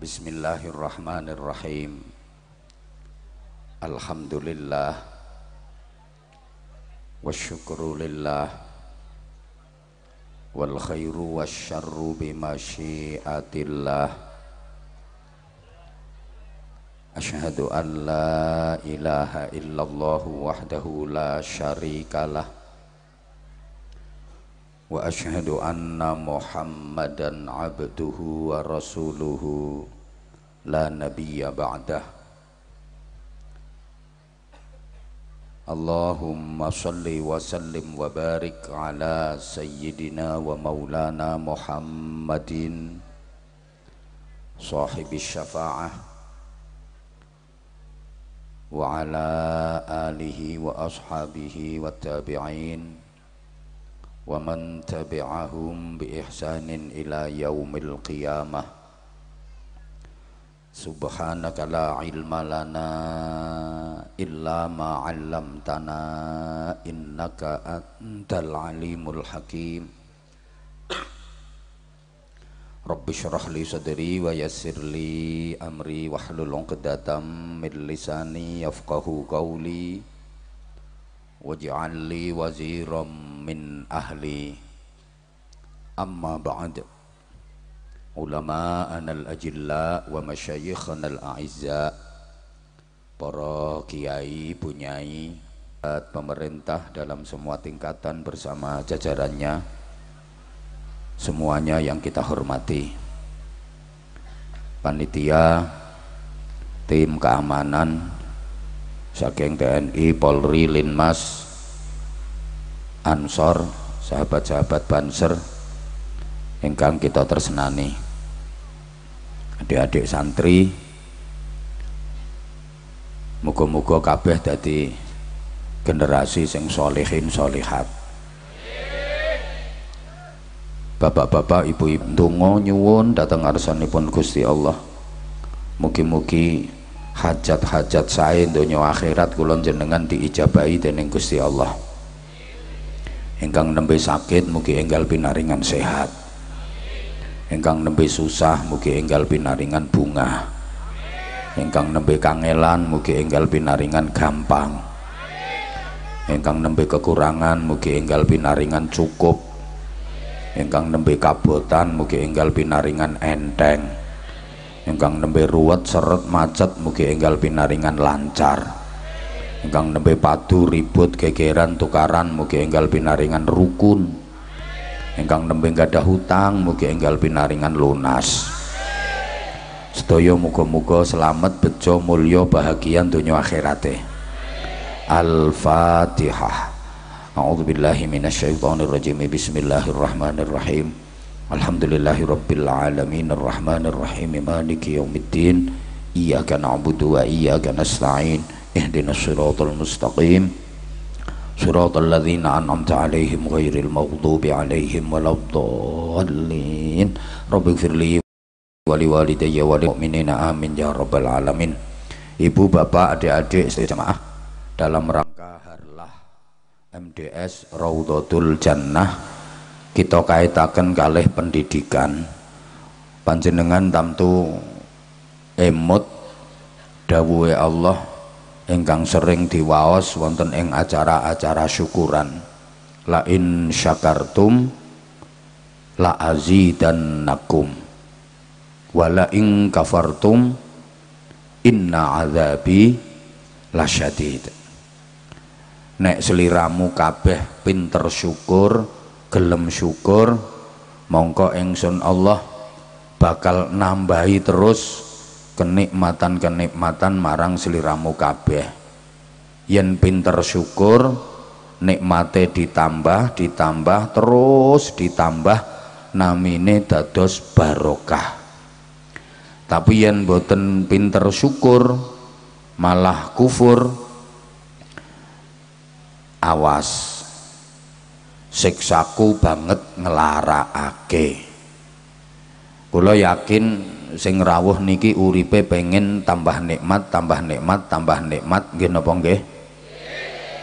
بسم الله الرحمن الرحيم الحمد لله والشكر لله والخير والشر بمشيئة الله أشهد أن لا إله إلا الله وحده لا شريك له وأشهد أن محمدا عبده ورسوله لا نبي بعده. اللهم صل وسلم وبارك على سيدنا ومولانا محمد صاحب الشفاعة وعلى آله وأصحابه والتابعين ومن تبعهم بإحسان إلى يوم القيامة. Subhanaka la ilma lana illa ma 'allamtana innaka antal alimul hakim. Rabbi syrah li sadri wa yassir li amri wa hlul 'uqdatam min lisani yafqahu qawli waj'al li waziran min ahli. Amma ba'du ulamaan al-ajilla wa masyayikhan al-a'izza. Para kiai punyai pemerintah dalam semua tingkatan bersama jajarannya semuanya yang kita hormati. Panitia tim keamanan saking TNI, Polri, Linmas Ansor sahabat-sahabat Banser ingkang kita tersenani adik-adik santri. Muga-muga kabeh dadi generasi sing solehin solihat. Bapak-bapak, ibu-ibu, donga nyuwun datang arsanipun Gusti Allah. Mugi-mugi hajat-hajat saya donya akhirat kulon jenengan diijabahi dening Gusti Allah. Ingkang nembe sakit mugi enggal pinaringan sehat ingkang nembe susah mugi enggal pinaringan bunga. Ingkang nembe kangelan mugi enggal pinaringan gampang. Ingkang nembe kekurangan mugi enggal pinaringan cukup. Ingkang nembe kabotan mugi enggal pinaringan enteng. Ingkang nembe ruwet seret macet mugi enggal pinaringan lancar. Ingkang nembe padu ribut gegeran tukaran mugi enggal pinaringan rukun ingkang nembe gadah hutang mugi enggal pinaringan lunas. Sedaya muga-muga selamat bejo mulya bahagian dunia akhirate. Al-Fatihah. A'udzu billahi minasyaitonir rajim Bismillahirrahmanirrahim. Alhamdulillahi Rabbil Alamin. Ar-Rahman Ar-Rahim Maliki Yawmiddin Iyaka na'budu wa iyaka nasta'in. Ihdina siratal mustaqim Siratal ladhina an'amta alaihim Ghairil maghdubi alaihim Waladhalin Rabbi gfirli Wali walidayya wali mu'minina amin Ya Rabbal Alamin. Ibu, bapak, adik-adik, jemaah Dalam rangka harlah MDS Raudhatul Jannah kita kaitakan kalih pendidikan. Panjenengan tamtu emut dawuhe Allah ingkang sering diwaos wonten ing acara-acara syukuran. La in syakartum la azidannakum. Wala in kafartum inna azabi lasyadid nek seliramu kabeh pinter syukur gelem syukur mongko ingsun Allah bakal nambahi terus kenikmatan-kenikmatan marang seliramu kabeh. Yen pinter syukur nikmate ditambah ditambah terus ditambah namine dados barokah. Tapi yen boten pinter syukur malah kufur awas. Siksaku banget nglarakake kula yakin sing rawuh niki uripe pengen tambah nikmat tambah nikmat tambah nikmat nggih napa nggih?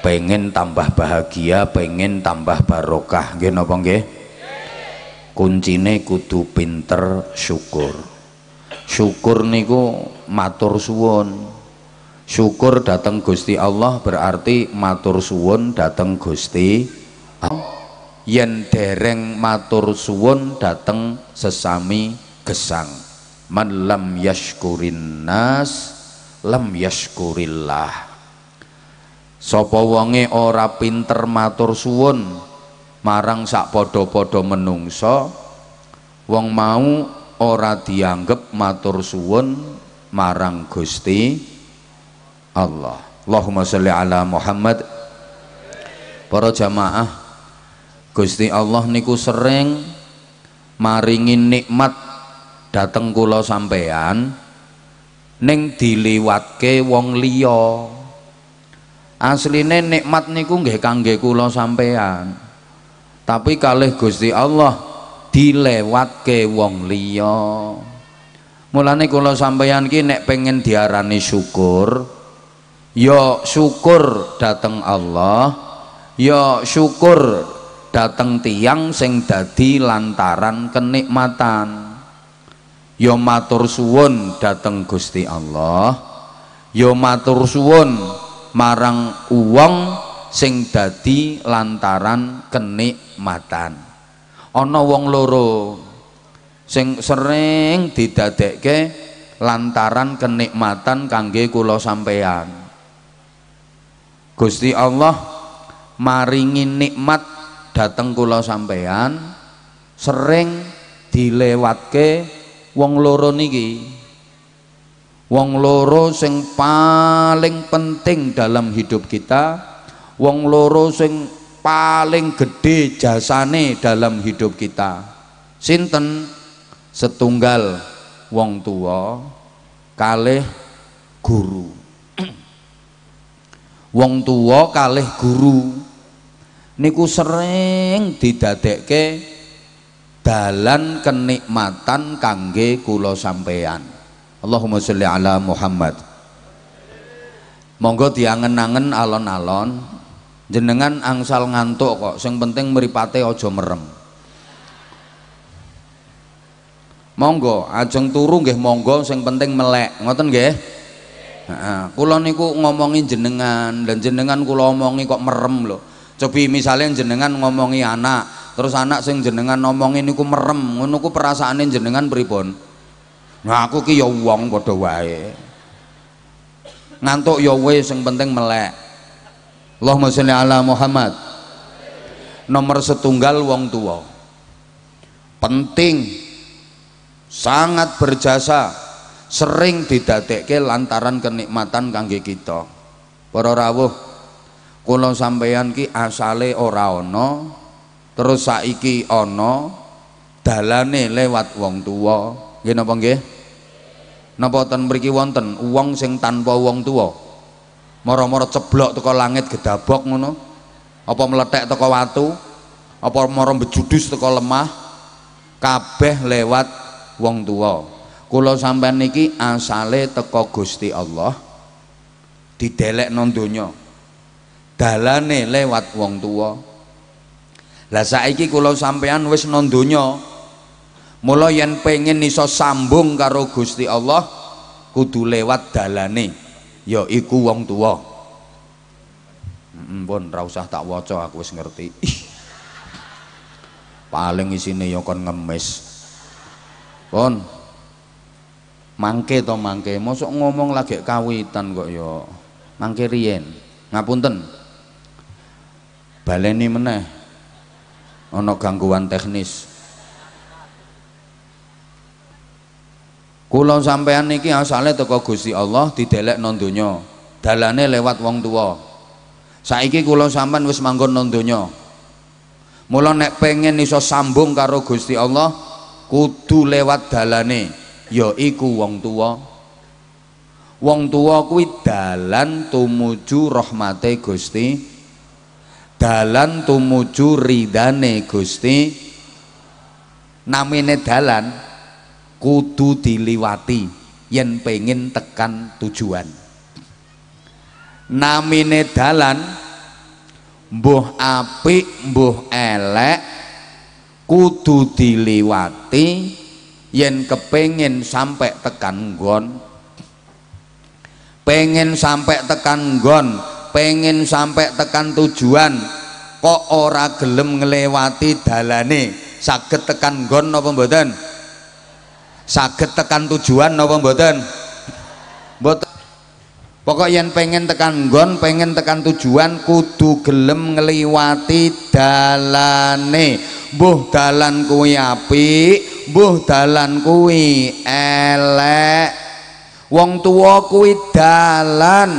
Pengen tambah bahagia pengen tambah barokah nggih napa nggih? Kuncine kudu pinter syukur. Syukur niku matur suwun. Syukur datang Gusti Allah berarti matur suwun datang Gusti Allah. Yen dereng matur suwun datang sesami gesang man lam yashkurin nas lam yashkurillah. Sapa wonge ora pinter matur suwun marang sak padha-padha menungso wong mau ora dianggap matur suwun marang Gusti Allah. Allahumma sholli ala Muhammad. Para jamaah Gusti Allah niku sering maringi nikmat dateng kula sampean ning diliwatke wong liya. Asline nikmat niku nggih kangge kula sampean tapi kalih Gusti Allah dilewatke wong liya. Mulane kula sampeyan ki nek pengen diarani syukur ya syukur dateng Allah ya syukur dateng tiang sing dadi lantaran kenikmatan ya matur suwun dateng Gusti Allah. Ya matur suwun marang uwong sing dadi lantaran kenikmatan. Ana wong loro sing sering didadekke lantaran kenikmatan kangge kula sampean Gusti Allah maringi nikmat dateng kula sampean sering dilewatke wong loro niki wong loro sing paling penting dalam hidup kita wong loro sing paling gede jasane dalam hidup kita. Sinten? Setunggal wong tua kalih guru. Wong tua kalih guru. Niku sering didadekke dalan kenikmatan kangge kula sampeyan. Allahumma sholli ala Muhammad. Monggo diangen-angen alon-alon. Jenengan angsal ngantuk kok sing penting meripate aja merem. Monggo ajeng turu nggih monggo sing penting melek. Ngoten nggih? Heeh, kula niku ngomongi jenengan dan jenengan kula omongi kok merem lho. Cobi misalnya jenengan ngomongi anak, terus anak sing jenengan ngomongi niku merem, ngono ku perasaane jenengan pripun? Nah aku ki ya wong padha wae. Ngantuk ya wis sing penting melek. Allahumma sholli ala Muhammad nomor setunggal wong tua penting sangat berjasa sering didadekke lantaran kenikmatan kangge kita para rawuh kula sampeyan ki asale ora ana terus saiki ana dalane lewat wong tua nggih napa nggih? Napa ten mriki wonten wong sing tanpa wong tua moro-moro ceblok teko langit gedabok ngono. Apa meletek teko watu? Apa moro bejudus teko lemah? Kabeh lewat wong tua kula sampean niki asale teko Gusti Allah didelek donya. Dalane lewat wong tua lah saiki kula sampean wis nang donya. Mula yen pengen iso sambung karo Gusti Allah kudu lewat dalane ya iku wong tua pun ra usah tak waca aku wis ngerti. Paling isine ya kon ngemis. Pun mangke to mangke. Mosok ngomong lagi kawitan kok ya. Mangke riyen. Ngapunten. Baleni meneh ana gangguan teknis Kula sampean niki asale teko Gusti Allah didelek nang donya. Dalane lewat wong tua. Saiki kula sampean wis manggon nang donya. Mula nek pengen iso sambung karo Gusti Allah kudu lewat dalane ya iku wong tua. Wong tua kuwi dalan tumuju rahmate Gusti. Dalan tumuju ridane Gusti. Namine dalan kudu diliwati. Yen pengen tekan tujuan. Namine dalan mbuh apik mbuh elek kudu diliwati. Yen kepengin sampai tekan nggon. Pengen sampai tekan nggon pengen sampai tekan tujuan. Kok ora gelem ngelewati dalane? Saged tekan nggon napa mboten? Saged tekan tujuan napa mboten? Mboten. Pokok yang pengen tekan nggon pengen tekan tujuan kudu gelem ngliwati dalane. Mbuh dalan kuwi apik mbuh dalan kuwi elek. Wong tua kuwi dalan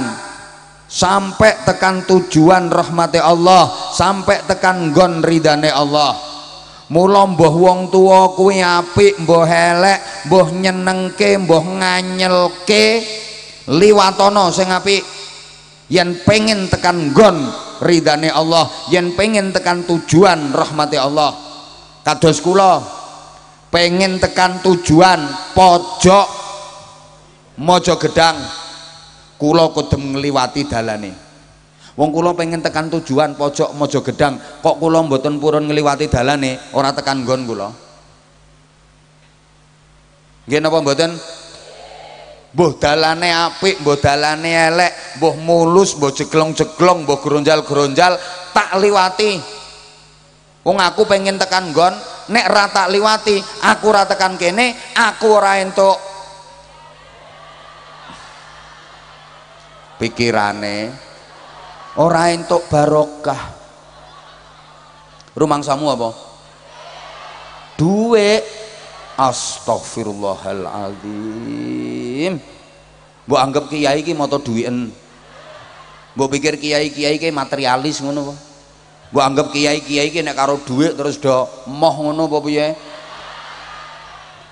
sampai tekan tujuan rahmati Allah sampai tekan gon ridane Allah. Mula mbah wong tua kuwi apik mbah elek mbah nyenengke mbah nganyelke. Liwatono sing apik. Yen pengen tekan gon ridane Allah yen pengen tekan tujuan rahmati Allah. Kados kula pengen tekan tujuan pojok mojo gedang kulo kudem ngliwati dalane. Wong kulo pengen tekan tujuan pojok mojo gedang kok kulo mboten purun ngliwati dalane ora tekan nggon kulo nggih napa mboten? Mbuh dalane apik, mbuh dalane elek, mbuh mulus, mbuh jeglong-jeglong, mbuh gronjal-gronjal tak liwati. Wong aku pengen tekan nggon, nek ra tak liwati, aku ra tekan kene, aku ora entuk pikirane ora entuk barokah. Rumangsamu apa? Duwe. Astagfirullahaladzim mbok anggap kiai ki moto duwien mbok pikir kiai-kiai ki materialis ngono apa? Mbok anggap kiai-kiai ki nek karo duit terus do moh ngono apa piye?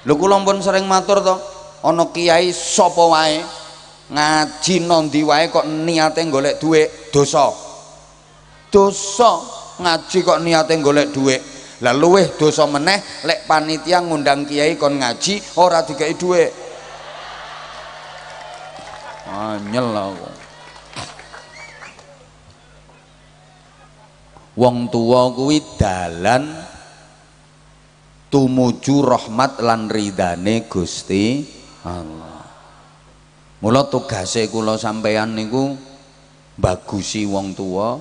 Lho kula pun sering matur to ana kiai sapa wae ngaji nondi wae kok niate golek duit? Dosa. Dosa. Ngaji kok niate golek duit? Lah luweh dosa meneh lek panitia ngundang kiai kon ngaji ora dikai duit. Anyel aku. Wong tua kuwi dalan tumuju rahmat lan ridane Gusti Allah Mula tugase kula sampeyan niku bagusi wong tua,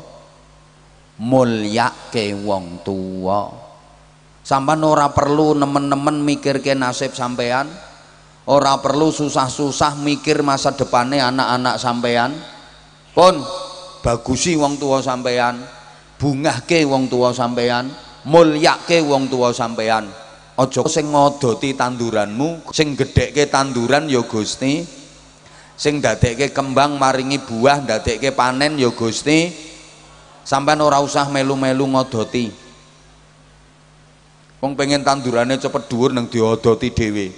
mulyake wong tua. Sampeyan ora perlu nemen-nemen mikirke nasib sampeyan, ora perlu susah-susah mikir masa depane anak-anak sampeyan. Pun bagusi wong tua sampeyan, bungahke wong tua sampeyan, mulyake wong tua sampeyan. Aja sing ngodoti tanduranmu, sing gedhekke tanduran ya Gusti sing dadekke kembang maringi buah dadekke panen ya Gusti. Sampean ora usah melu-melu ngodoti. Wong pengen tandurane cepet dhuwur nang diodoti dhewe.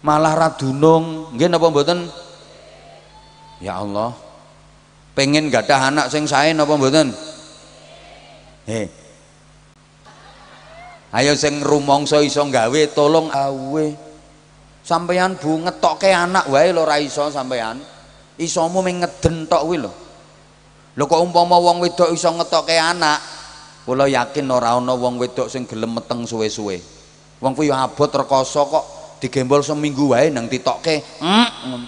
Malah ra dunung. Nggih napa mboten? Ya Allah. Pengen gadah anak sing sae napa mboten? He. Ayo sing rumangsa iso gawe tolong awe sampeyan bu ngetokke anak wae lho ra iso sampeyan. Isomu ming ngeden tok kuwi lho. Lho kok umpama wong wedok iso ngetokke anak kula yakin ora ana wong wedok sing gelem meteng suwe-suwe. Wong kuwi abot rekoso kok digembol seminggu wae nang ditokke mm.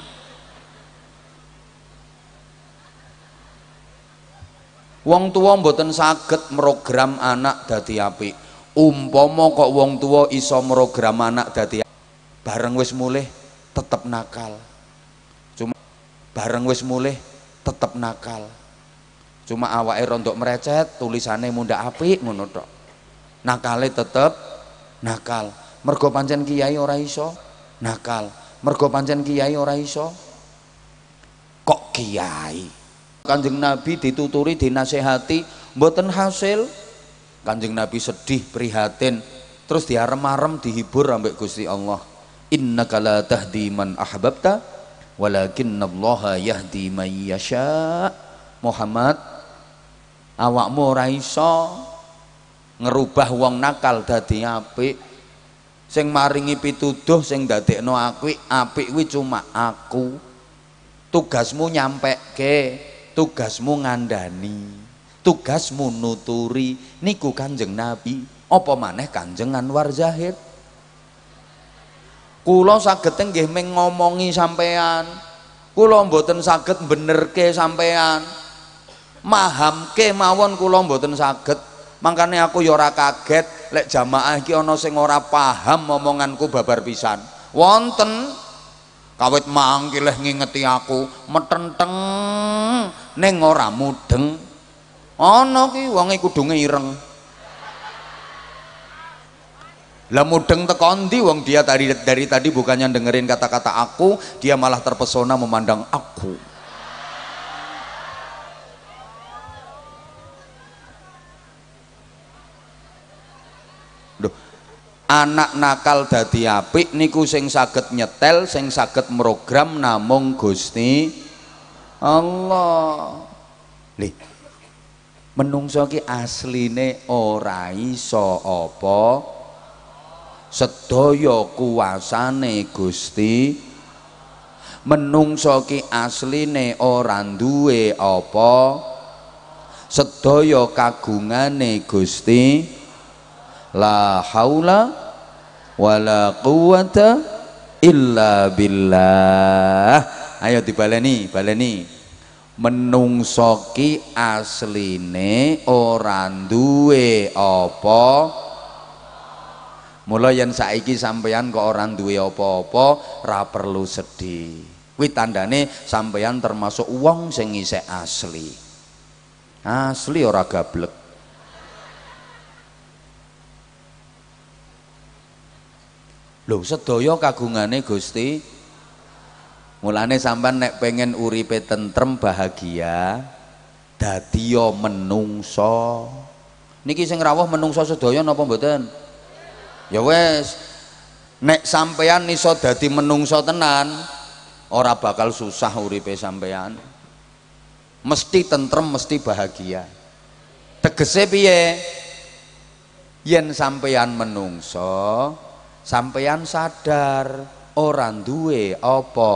wong tua mboten saged program anak dadi apik. Umpama kok wong tua iso program anak dadi bareng wis mulih tetep nakal. Cuma bareng wis mulih tetep nakal. Cuma awake rontok merecet tulisannya munda apik ngono tok. Nakale tetep nakal. Mergo pancen kiai ora iso nakal. Mergo pancen kiai ora iso kok kiai? Kanjeng nabi dituturi dinasehati mboten hasil. Kanjeng nabi sedih prihatin terus diarem-arem dihibur ambek Gusti Allah innaka la tahdi man ahbabta walakinallaha yahdi man yasha. Muhammad awakmu ora ngerubah wong nakal dadi apik. Sing maringi pituduh sing dadekno aku apik kuwi cuma aku. Tugasmu nyampekke tugasmu ngandani tugasmu nuturi. Niku kanjeng nabi apa maneh kanjeng Anwar Zahid kula saged nggih ngomongi sampean. Kula mboten saged benerke sampean. Mahamke mawon kula mboten saged. Makanya aku ya ora kaget lek jamaah iki ana sing ora paham omonganku babar pisan. Wonten. Kawit mangkileh ngingeti aku metenteng ning ora mudeng. Ana ki wong kudunge ireng lah mudeng tekondi wong dia dari dari tadi bukannya dengerin kata-kata aku dia malah terpesona memandang aku. Anak nakal dadi apik niku sing saged nyetel sing saged program namung Gusti Allah. Lih menungso ki asline ora iso apa sedaya kuasane Gusti menungso ki asline ora duwe apa sedaya kagungane Gusti la haula wala quwata illa billah. Ayo dibaleni baleni. Menungso ki asline ora duwe apa Mula yen saiki sampeyan kok orang duwe apa-apa, ra perlu sedih. Kuwi tandane sampeyan termasuk wong sing isih asli. Asli ora gablek. Lho sedaya kagungane Gusti. Mulane sampean nek pengen uripe tentrem bahagia, dadi menungso. Niki sing rawuh menungso sedaya napa mboten? Ya wes nek sampean iso dadi menungso tenan ora bakal susah uripe sampean mesti tentrem mesti bahagia. Tegese piye? Yen sampean menungso sampean sadar orang duwe apa.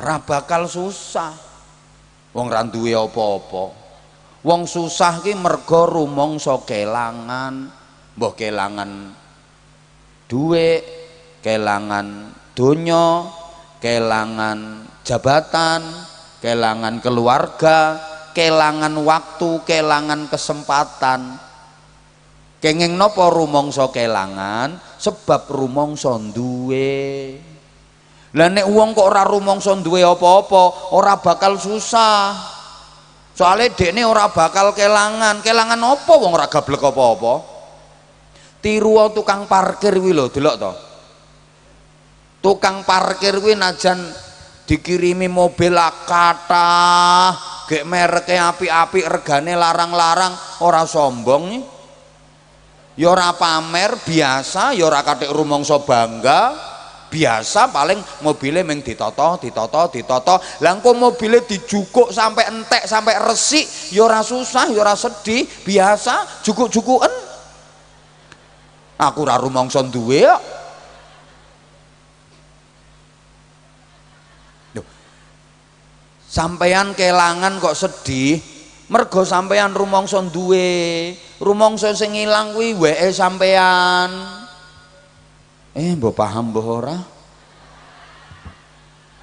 Ora bakal susah. Wong ra duwe apa-apa. Wong susah ki mergo rumangsa kelangan mbah kelangan duit kelangan donya kelangan jabatan kelangan keluarga kelangan waktu kelangan kesempatan. Kenging nopo rumangsa kelangan? Sebab rumangsa duwe. Lah nek wong kok ora rumangsa duwe apa-apa ora bakal susah. Soalnya dekne ora bakal kelangan. Kelangan apa wong ora gablek apa-apa tiru tukang parkir kuwi lho delok to. Tukang parkir kuwi najan dikirimi mobil kata gek mereke api-api regane larang-larang ora sombong nih ya pamer biasa ya ora katik rumangsa bangga biasa paling mobilnya meng ditoto ditoto ditoto langkung mobilnya dijukuk sampai entek sampai resik ya ora susah ya ora sedih biasa jukuk-jukuken aku ora rumangsa duwe kok. Sampeyan kelangan kok sedih mergo sampeyan rumangsa duwe. Rumangsa sing ilang kuwi weke sampeyan. Eh mbok paham mbok ora?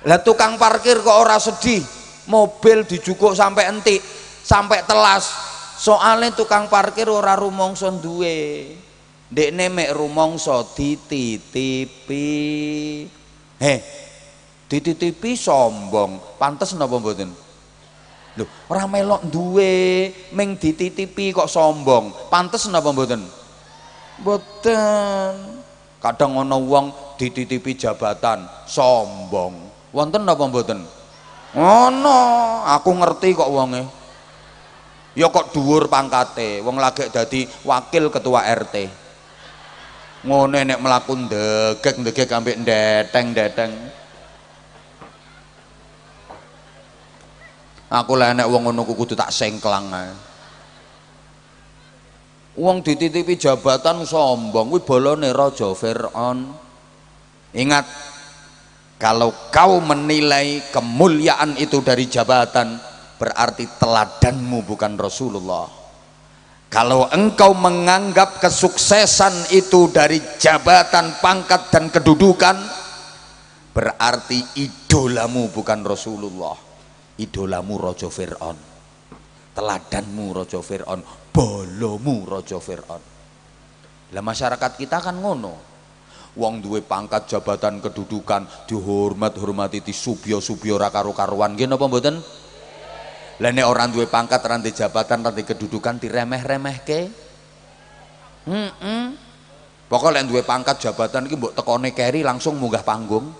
Lah tukang parkir kok ora sedih? Mobil dijukuk sampai entik sampai telas. Soalnya tukang parkir ora rumangsa duwe Dekne mek rumangsa dititipi. Heh. Dititipi sombong. Pantes napa mboten? Lho, ora melok duwe, ming dititipi kok sombong. Pantes napa mboten? Mboten. Kadang ana wong dititipi jabatan sombong. Wonten napa mboten? Ono, aku ngerti kok wonge. Ya kok dhuwur pangkate, wong lagi dadi wakil ketua RT ngono nek mlaku ndegek-ndegek ambek ndeteng-ndeteng aku lah nek wong ngono kudu tak sengklang ae. Wong dititipi jabatan sombong kuwi bolone raja Firaun. Ingat kalau kau menilai kemuliaan itu dari jabatan berarti teladanmu bukan Rasulullah kalau engkau menganggap kesuksesan itu dari jabatan, pangkat dan kedudukan berarti idolamu bukan Rasulullah. Idolamu Rojo Fir'aun. Teladanmu Rojo Fir'aun. Bolomu Rojo Fir'aun. Lah masyarakat kita kan ngono. Wong duwe pangkat jabatan kedudukan dihormat hormati di subyo subyo rakaru karuan gini apa mboten lah nek orang duwe pangkat, ora jabatan, ora kedudukan diremeh-remeh ke. Hmm, -mm. Pokoknya yang duwe pangkat jabatan iki mbok tekone keri langsung munggah panggung.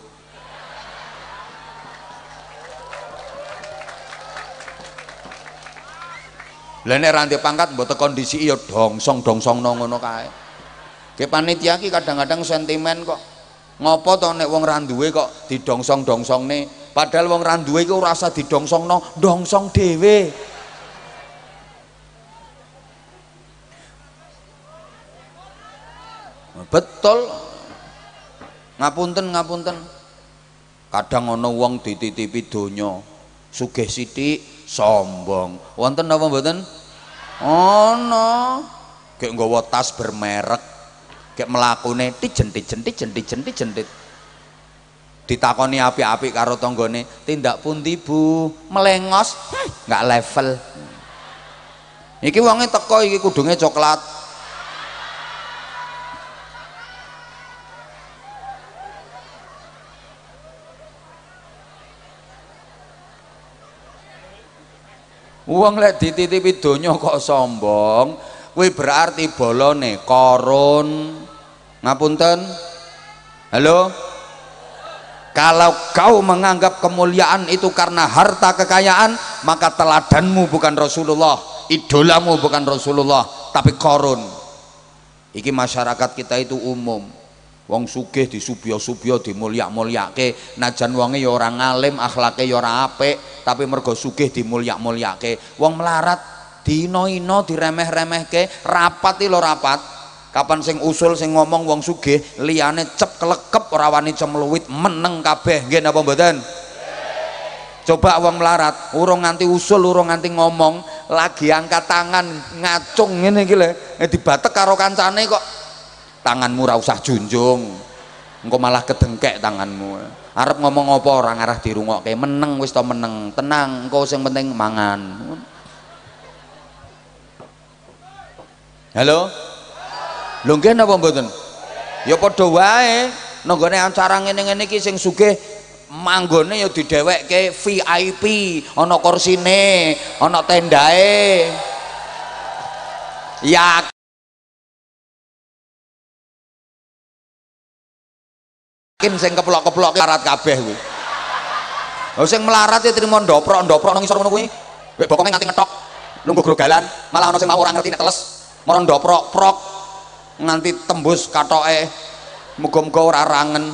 Lah nek ranti pangkat mbok tekon disi ya dongsong-dongsong ngono kae. Ke panitia ki kadang-kadang sentimen kok. Ngopo to nek wong ra duwe kok didongsong-dongsongne Padahal wong ra duwe iku ora usah didongsongno, dongsong dhewe. Betul. Ngapunten, ngapunten. Kadang ana wong dititipi donya, sugih sithik, sombong. Wonten apa mboten? Ana. Gek nggawa tas bermerek, gek mlakune tijen tijen tijen tijen tijen ditakoni api-api karo tonggone tindak pundi Bu melengos hmm, nggak level iki wonge teko iki kudunge coklat Wong lek dititipi donya kok sombong, kuwi berarti bolone korun. Ngapunten. Halo? Kalau kau menganggap kemuliaan itu karena harta kekayaan, maka teladanmu bukan Rasulullah, idolamu bukan Rasulullah, tapi korun. Iki masyarakat kita itu umum. Wong sugih disubyo-subyo dimulyak-mulyake, najan wonge ya ora ngalim, akhlake ya ora apik, tapi mergo sugih dimulyak-mulyake. Wong melarat dino-ino diremeh-remehke, rapat iki lho rapat kapan sing usul sing ngomong wong sugih liyane cep kelekep ora wani cemluwit meneng kabeh. Nggih napa mboten? Coba wong melarat urung nganti usul urung nganti ngomong lagi angkat tangan ngacung ngene iki lho. Eh, dibatek karo kancane kok. Tanganmu ora usah junjung. Engko malah kedengkek tanganmu. Arep ngomong apa ora ngarah dirungokke. Meneng wis to meneng. Tenang engko sing penting mangan. Halo lho nggih napa mboten ya padha wae nenggone acara ngene-ngene iki sing sugih manggone ya didhewekke VIP ana kursine ana tendae ya yakin sing keplok-keplok melarat kabeh kuwi. Lha sing melarat ya trimo ndoprok-ndoprok nang isor ngono kuwi. Bokonge nganti ngetok. Lungguh grogalan, malah ana sing mau ora ngerti nek teles. Mara ndoprok prok nganti tembus katoke. Muga-muga ora rangen.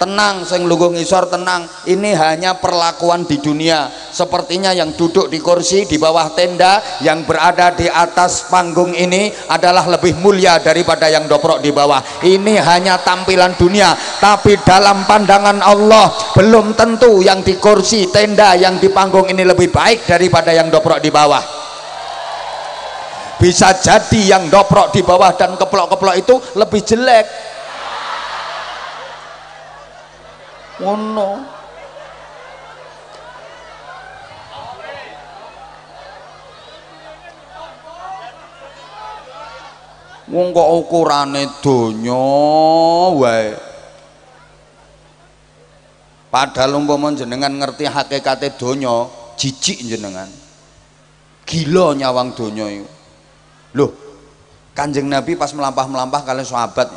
Tenang sing lungguh ngisor tenang. Ini hanya perlakuan di dunia. Sepertinya yang duduk di kursi di bawah tenda yang berada di atas panggung ini adalah lebih mulia daripada yang doprok di bawah. Ini hanya tampilan dunia tapi dalam pandangan Allah belum tentu yang di kursi tenda yang di panggung ini lebih baik daripada yang doprok di bawah bisa jadi yang doprok di bawah dan keplok-keplok itu lebih jelek. Ngono. Wong kok ukurane donya wae. Padahal umpama jenengan ngerti hakikate donya jijik jenengan. Gila nyawang donya itu loh kanjeng Nabi pas melampah-melampah kalian sahabat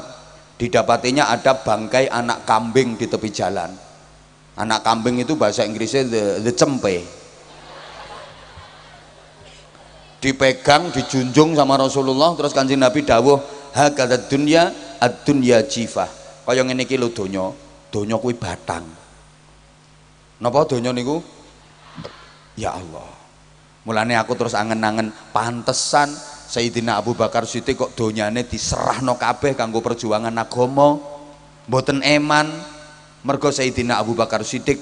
didapatinya ada bangkai anak kambing di tepi jalan. Anak kambing itu bahasa Inggrisnya the, the cempe. Dipegang dijunjung sama Rasulullah terus kanjeng Nabi dawuh hakada dunya ad dunya jifah. Kaya ngene iki lho donya donya kuwi batang. Napa donya niku? Ya Allah. Mulane aku terus angen-angen pantesan Sayyidina Abu Bakar Siddiq kok donyane diserahno kabeh kanggo perjuangan agama? Mboten eman. Mergo Sayyidina Abu Bakar Siddiq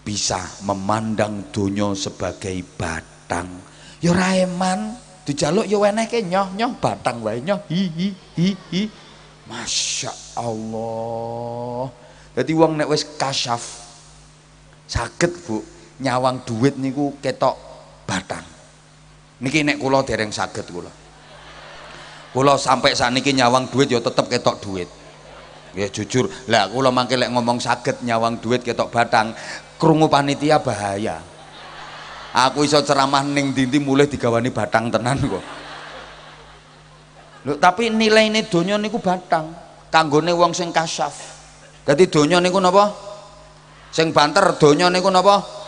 bisa memandang donya sebagai batang. Ya ora eman. Dijaluk ya wenehke nyoh nyoh batang wae nyoh hi hi hi hi. Masya Allah. Jadi wong nek wis kasyaf saged Bu nyawang duit niku ketok batang niki nek kula dereng saged kula. Kula sampai saat niki nyawang duit ya tetep ketok duit. Ya jujur. Lah kula mangke lek ngomong saged nyawang duit ketok batang krungu panitia bahaya. Aku iso ceramah ning dinti mulai digawani batang tenan kok. Loh, tapi nilai ini donya niku batang. Kanggone wong sing kasyaf. Jadi donya niku napa? Sing banter donya niku napa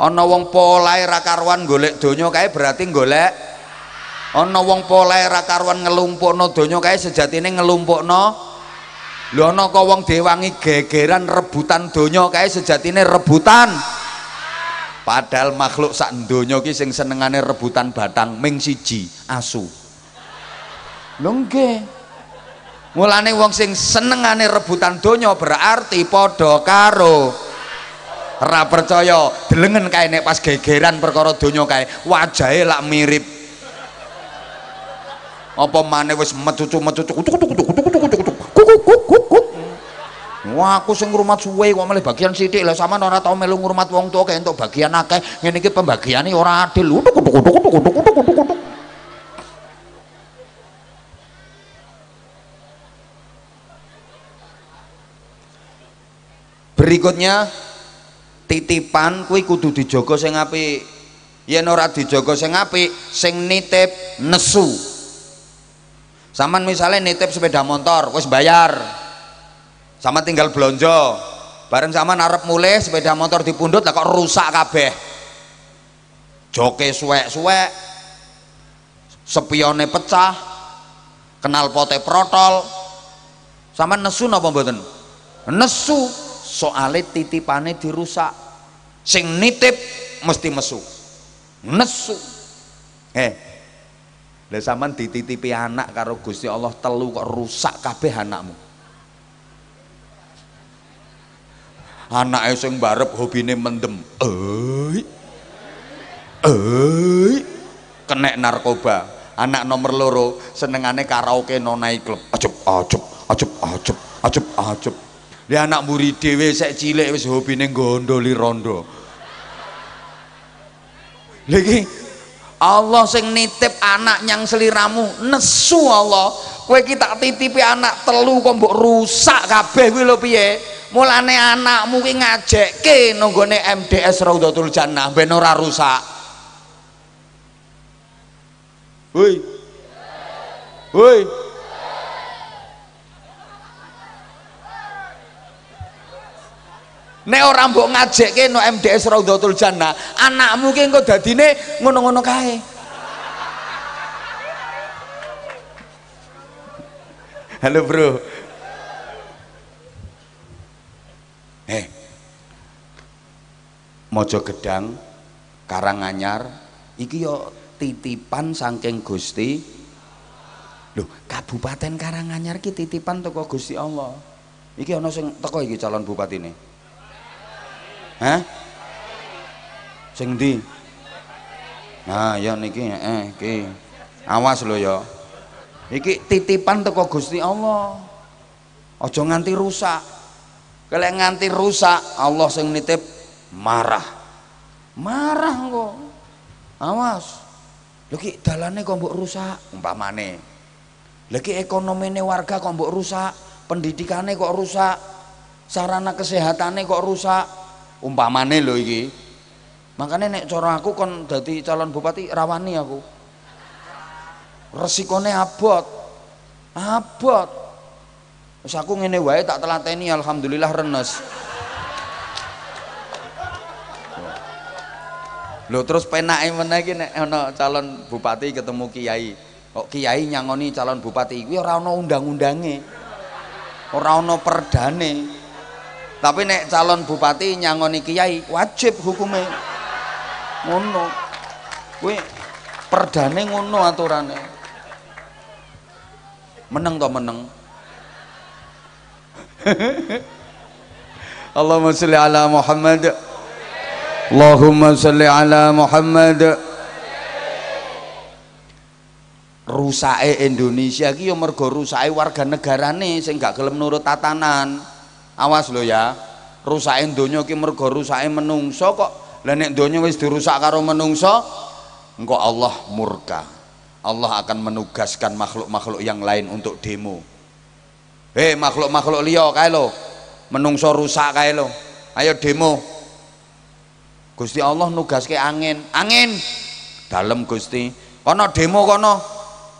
ana wong polahe ra karuan golek donya kae berarti golek ana wong polahe ra karuan ngelumpukno donya kae sejatine ngelumpukno lho ana kok wong dewangi gegeran rebutan donya kae sejatine rebutan? Padahal makhluk sak donya ki sing senengane rebutan batang ming siji asu. Lho nggih. Mulane wong sing senengane rebutan donya berarti padha karo ora percaya. Delengen kae nek pas gegeran perkara donya kae. Wajahe lak mirip. Apa maneh wis mecucu-mecucu Wah, aku sing ngrumat suwe kok malah bagian sithik. Lah sama ora tau melu ngrumat wong tuwa kayak entuk bagian akeh. Ngene iki pembagiane ora adil. berikutnya titipan kuwi kudu dijaga sing apik. Yen ora dijaga sing apik sing nitip nesu. Saman misalnya nitip sepeda motor wis bayar sama tinggal belanja bareng sama narep mulai sepeda motor dipundut lah kok rusak kabeh. Joke suwek-suwek. Spione pecah. Kenal pote protol. Sama nesu napa mboten? Nesu soalnya titipane dirusak. Sing nitip mesti mesu. Nesu. Eh. Lah sampean dititipi anak karo Gusti Allah telu kok rusak kabeh anakmu. Anake sing barep hobine mendem. Eh eh kena narkoba. Anak nomor loro senengane karaoke no nightclub acup acup acup acup acup acup dia anak murid dewe sek cilik wis hobine gondoli rondo. Lagi Allah sing nitip anak nyang seliramu nesu Allah. Kowe iki tak titipi anak telu kok mbok rusak kabeh kuwi lho piye? Mulane anakmu ki ngajekke nunggone MDS Raudhatul Jannah ben ora rusak. Woi. Woi nek ora mbok ngajekke no MDS Raudhatul Jannah anakmu ki engko dadine ngono-ngono kae. Halo bro. Eh Mojo Gedang Karanganyar iki yo titipan saking Gusti. Lho Kabupaten Karanganyar ki titipan teko Gusti Allah? Iki ana sing teko iki calon bupati nih Hah? Sing ndi? Nah, ya niki eh iki. Awas lho ya. Iki titipan teko Gusti Allah. Aja nganti rusak. Kalau nganti rusak, Allah sing nitip marah. Marah kok. Awas. Lho ki dalane kok mbok rusak umpamane. Lha ki ekonomine warga kok mbok rusak, pendidikane kok rusak, sarana kesehatane kok rusak umpamane lho iki. Makanya nek cara aku kon dadi calon bupati rawani aku. Resikone abot. Abot. Terus aku ngene wae tak telateni alhamdulillah renes. Lho terus penake meneh iki nek ana calon bupati ketemu kiai. Kok kiai nyangoni calon bupati? Kuwi ora ana undang-undange. Ora ana perdane tapi nek calon bupati nyangoni kiai wajib hukumnya ngono. Kuwi perdane ngono aturane. Meneng to meneng? Allahumma sholli ala Muhammad. Allahumma sholli ala Muhammad. Rusake Indonesia iki ya mergo rusake warga negarane sing gak gelem nurut tatanan awas lho ya. Rusake donya ki mergo rusake menungso kok. Lah nek donya wis dirusak karo menungso engko Allah murka. Allah akan menugaskan makhluk-makhluk yang lain untuk demo. Hei makhluk-makhluk liya kae lho. Menungso rusak kae lho. Ayo demo. Gusti Allah nugaske angin. Angin! Dalam Gusti. Kono demo kono.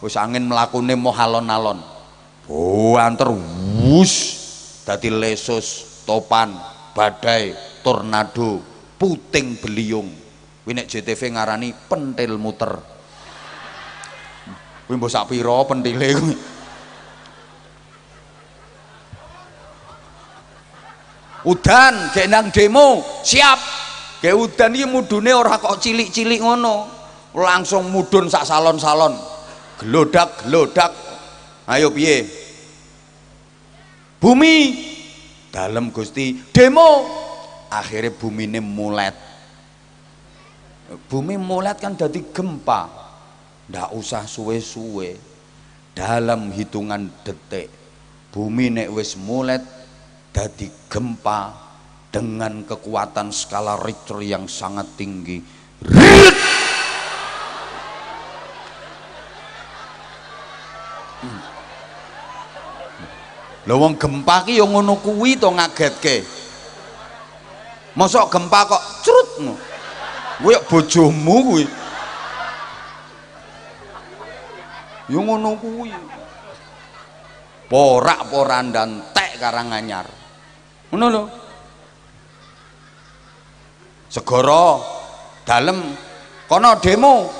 Wis angin mlakune mau alon-alon oh anter dadi lesus topan badai tornado puting beliung kuwi JTV ngarani pentil muter kuwi mbok sak pira pentile kuwi udan gek nang demo siap Kayak udan iki mudune ora kok cilik-cilik ngono. Langsung mudun sak salon-salon. Gelodak, gelodak. Ayo piye? Bumi dalam Gusti demo. Akhirnya bumi ini mulet. Bumi mulet kan jadi gempa. Ndak usah suwe-suwe. Dalam hitungan detik bumi nek wis mulet jadi gempa dengan kekuatan skala Richter yang sangat tinggi. Lha wong gempa ki yo ngono kuwi to ngagetke. Mosok gempa kok crut. Kuwi bojomu kuwi. Yo ngono kuwi. Porak-porandan tek Karanganyar. Ngono lho segara dalem kono demo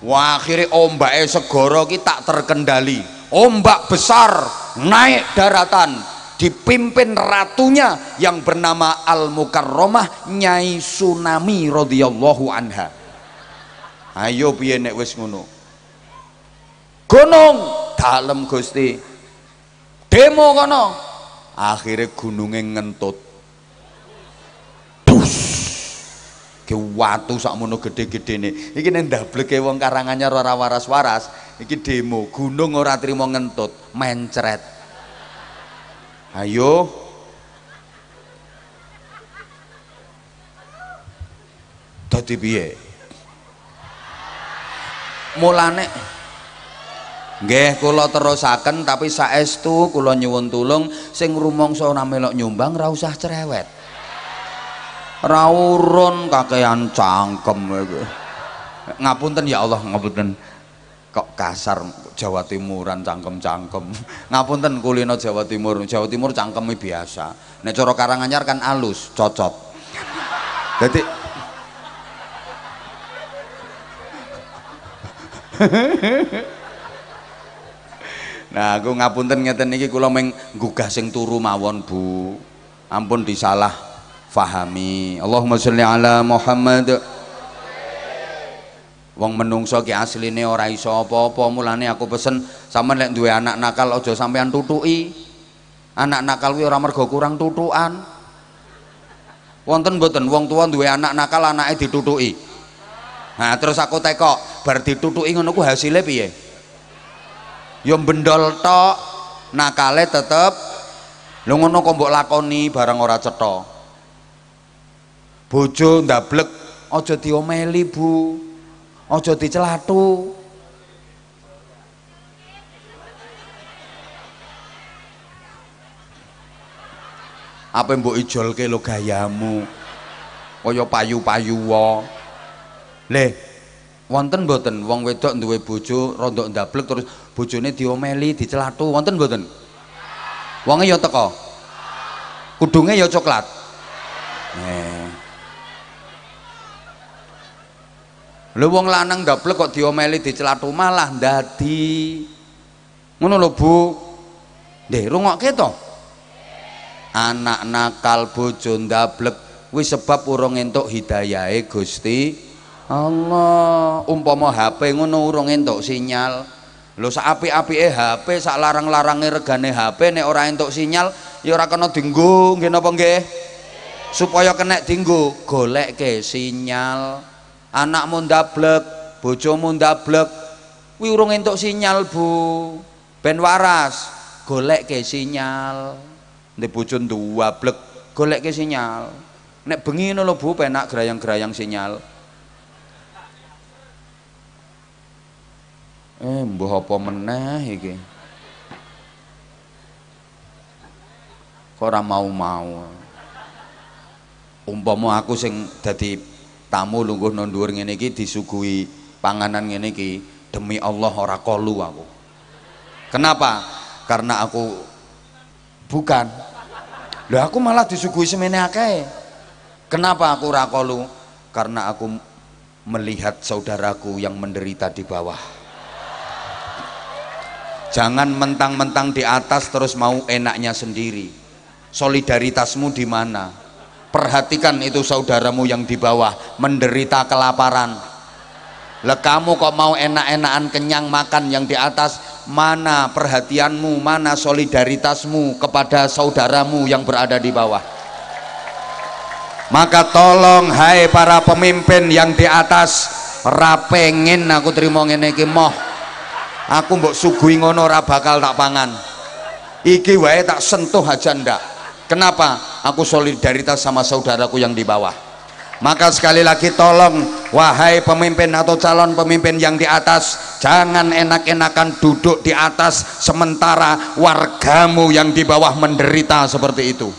wah akhirnya ombaknya segara ki tak terkendali ombak besar naik daratan dipimpin ratunya yang bernama Al Mukarromah Nyai Tsunami radhiyallahu anha. Ayo piye nek wis ngono? Gunung dalem Gusti. Demo kono. Akhirnya gunungnya ngentut ke watu sakmono gede-gedene. Iki nek ndableke wong karanganyar ora waras-waras iki demo. Gunung ora trimo ngentut mencret. Ayo. Dadi piye? Mulane nggih kula terusaken tapi saestu kula nyuwun tulung sing rumangsa ora melok nyumbang ora usah cerewet rawurun kakean cangkem itu ngapunten ya Allah ngapunten. Kok kasar Jawa Timuran cangkem-cangkem. Ngapunten kulino Jawa Timur. Jawa Timur cangkemnya biasa. Nek cara Karanganyar kan alus cocot. Jadi nah aku ngapunten ngeten iki kula meng gugah sing turu mawon Bu. Ampun disalah fahami. Allahumma sholli ala Muhammad. Wong menungso ki asline ora iso apa-apa mulane aku pesen sampean lek duwe anak nakal aja sampean tutuki. Anak nakal kuwi ora mergo kurang tutukan. Wonten mboten wong tua duwe anak nakal anake ditutuki. Nah terus aku tekok bar ditutuki ngono ku hasilnya piye? Ya bendol tok nakale tetep. Lho ngono kok mbok lakoni barang ora cetha bojo ndablek aja diomeli Bu. Aja dicelatu. Apa mbok ijolke lo gayamu? Kaya payu-payu wa le wonten mboten? Wong wedok duwe bojo rada ndablek terus bojone diomeli dicelatu. Wonten mboten? Wonge ya teko? Kudunge ya coklat? Eh Lho wong lanang gablek kok diomeli dicelatu malah dadi. Ngono lho Bu. Nggih, rungokke to. Anak nakal bojo ndablek wis sebab urung entuk hidayahe Gusti Allah. Umpama HP ngono urung entuk sinyal. Lho sak apik-apike HP, sak larang-larange regane HP nek ora entuk sinyal ya ora kena dienggo, nggih napa nggih? Supaya kena dienggo, golekke sinyal. Anakmu ndablek bojomu ndablek Kuwi urung entuk sinyal, Bu. Ben waras, golek ke sinyal. Ndek bojo duwablek, golek ke sinyal. Nek bengi ngono Bu, penak gerayang-gerayang sinyal. Eh, mbuh apa meneh iki? Kok mau-mau. Umpama aku sing dadi tamu lungguh nang dhuwur ngene iki disuguhi panganan ngene iki, demi Allah ora kolu aku. Kenapa? Karena aku bukan. Lah aku malah disuguhi semene akeh. Kenapa aku ora kolu? Karena aku melihat saudaraku yang menderita di bawah. Jangan mentang-mentang di atas terus mau enaknya sendiri. Solidaritasmu di mana? Perhatikan itu saudaramu yang di bawah menderita kelaparan. Lah kamu kok mau enak-enakan kenyang makan yang di atas? Mana perhatianmu, mana solidaritasmu kepada saudaramu yang berada di bawah? Maka tolong hai para pemimpin yang di atas rapengin aku terima ngene moh aku mbok suguhi ngono ora bakal tak pangan iki wae tak sentuh aja ndak kenapa? Aku solidaritas sama saudaraku yang di bawah. Maka sekali lagi tolong wahai pemimpin atau calon pemimpin yang di atas jangan enak-enakan duduk di atas sementara wargamu yang di bawah menderita seperti itu.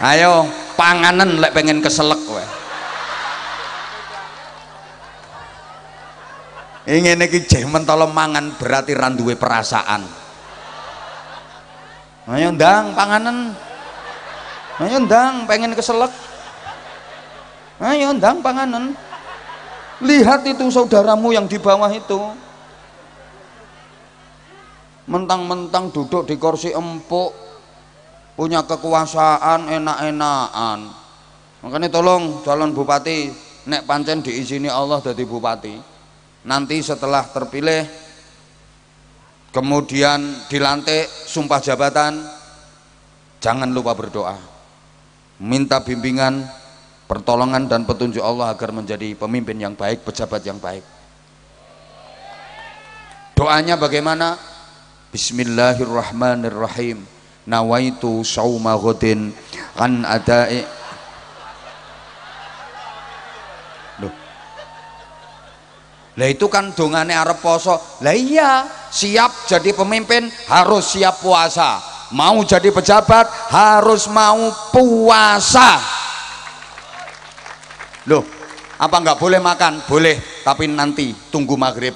Ayo panganan lek pengen keselek wae ingin iki jeh mentolo mangan berarti randuwe perasaan ayo ndang panganan. Ayo ndang pengen keselek ayo ndang panganan. Lihat itu saudaramu yang di bawah itu. Mentang-mentang duduk di kursi empuk punya kekuasaan enak-enakan. Makanya tolong calon bupati nek pancen diizini Allah dari bupati. Nanti setelah terpilih kemudian dilantik sumpah jabatan. Jangan lupa berdoa. Minta bimbingan pertolongan dan petunjuk Allah agar menjadi pemimpin yang baik pejabat yang baik. Doanya bagaimana? Bismillahirrahmanirrahim. Nawaitu sauma an adai lah itu kan dongane arep poso. Lah iya siap jadi pemimpin harus siap puasa. Mau jadi pejabat harus mau puasa. Loh apa nggak boleh makan? Boleh tapi nanti tunggu maghrib.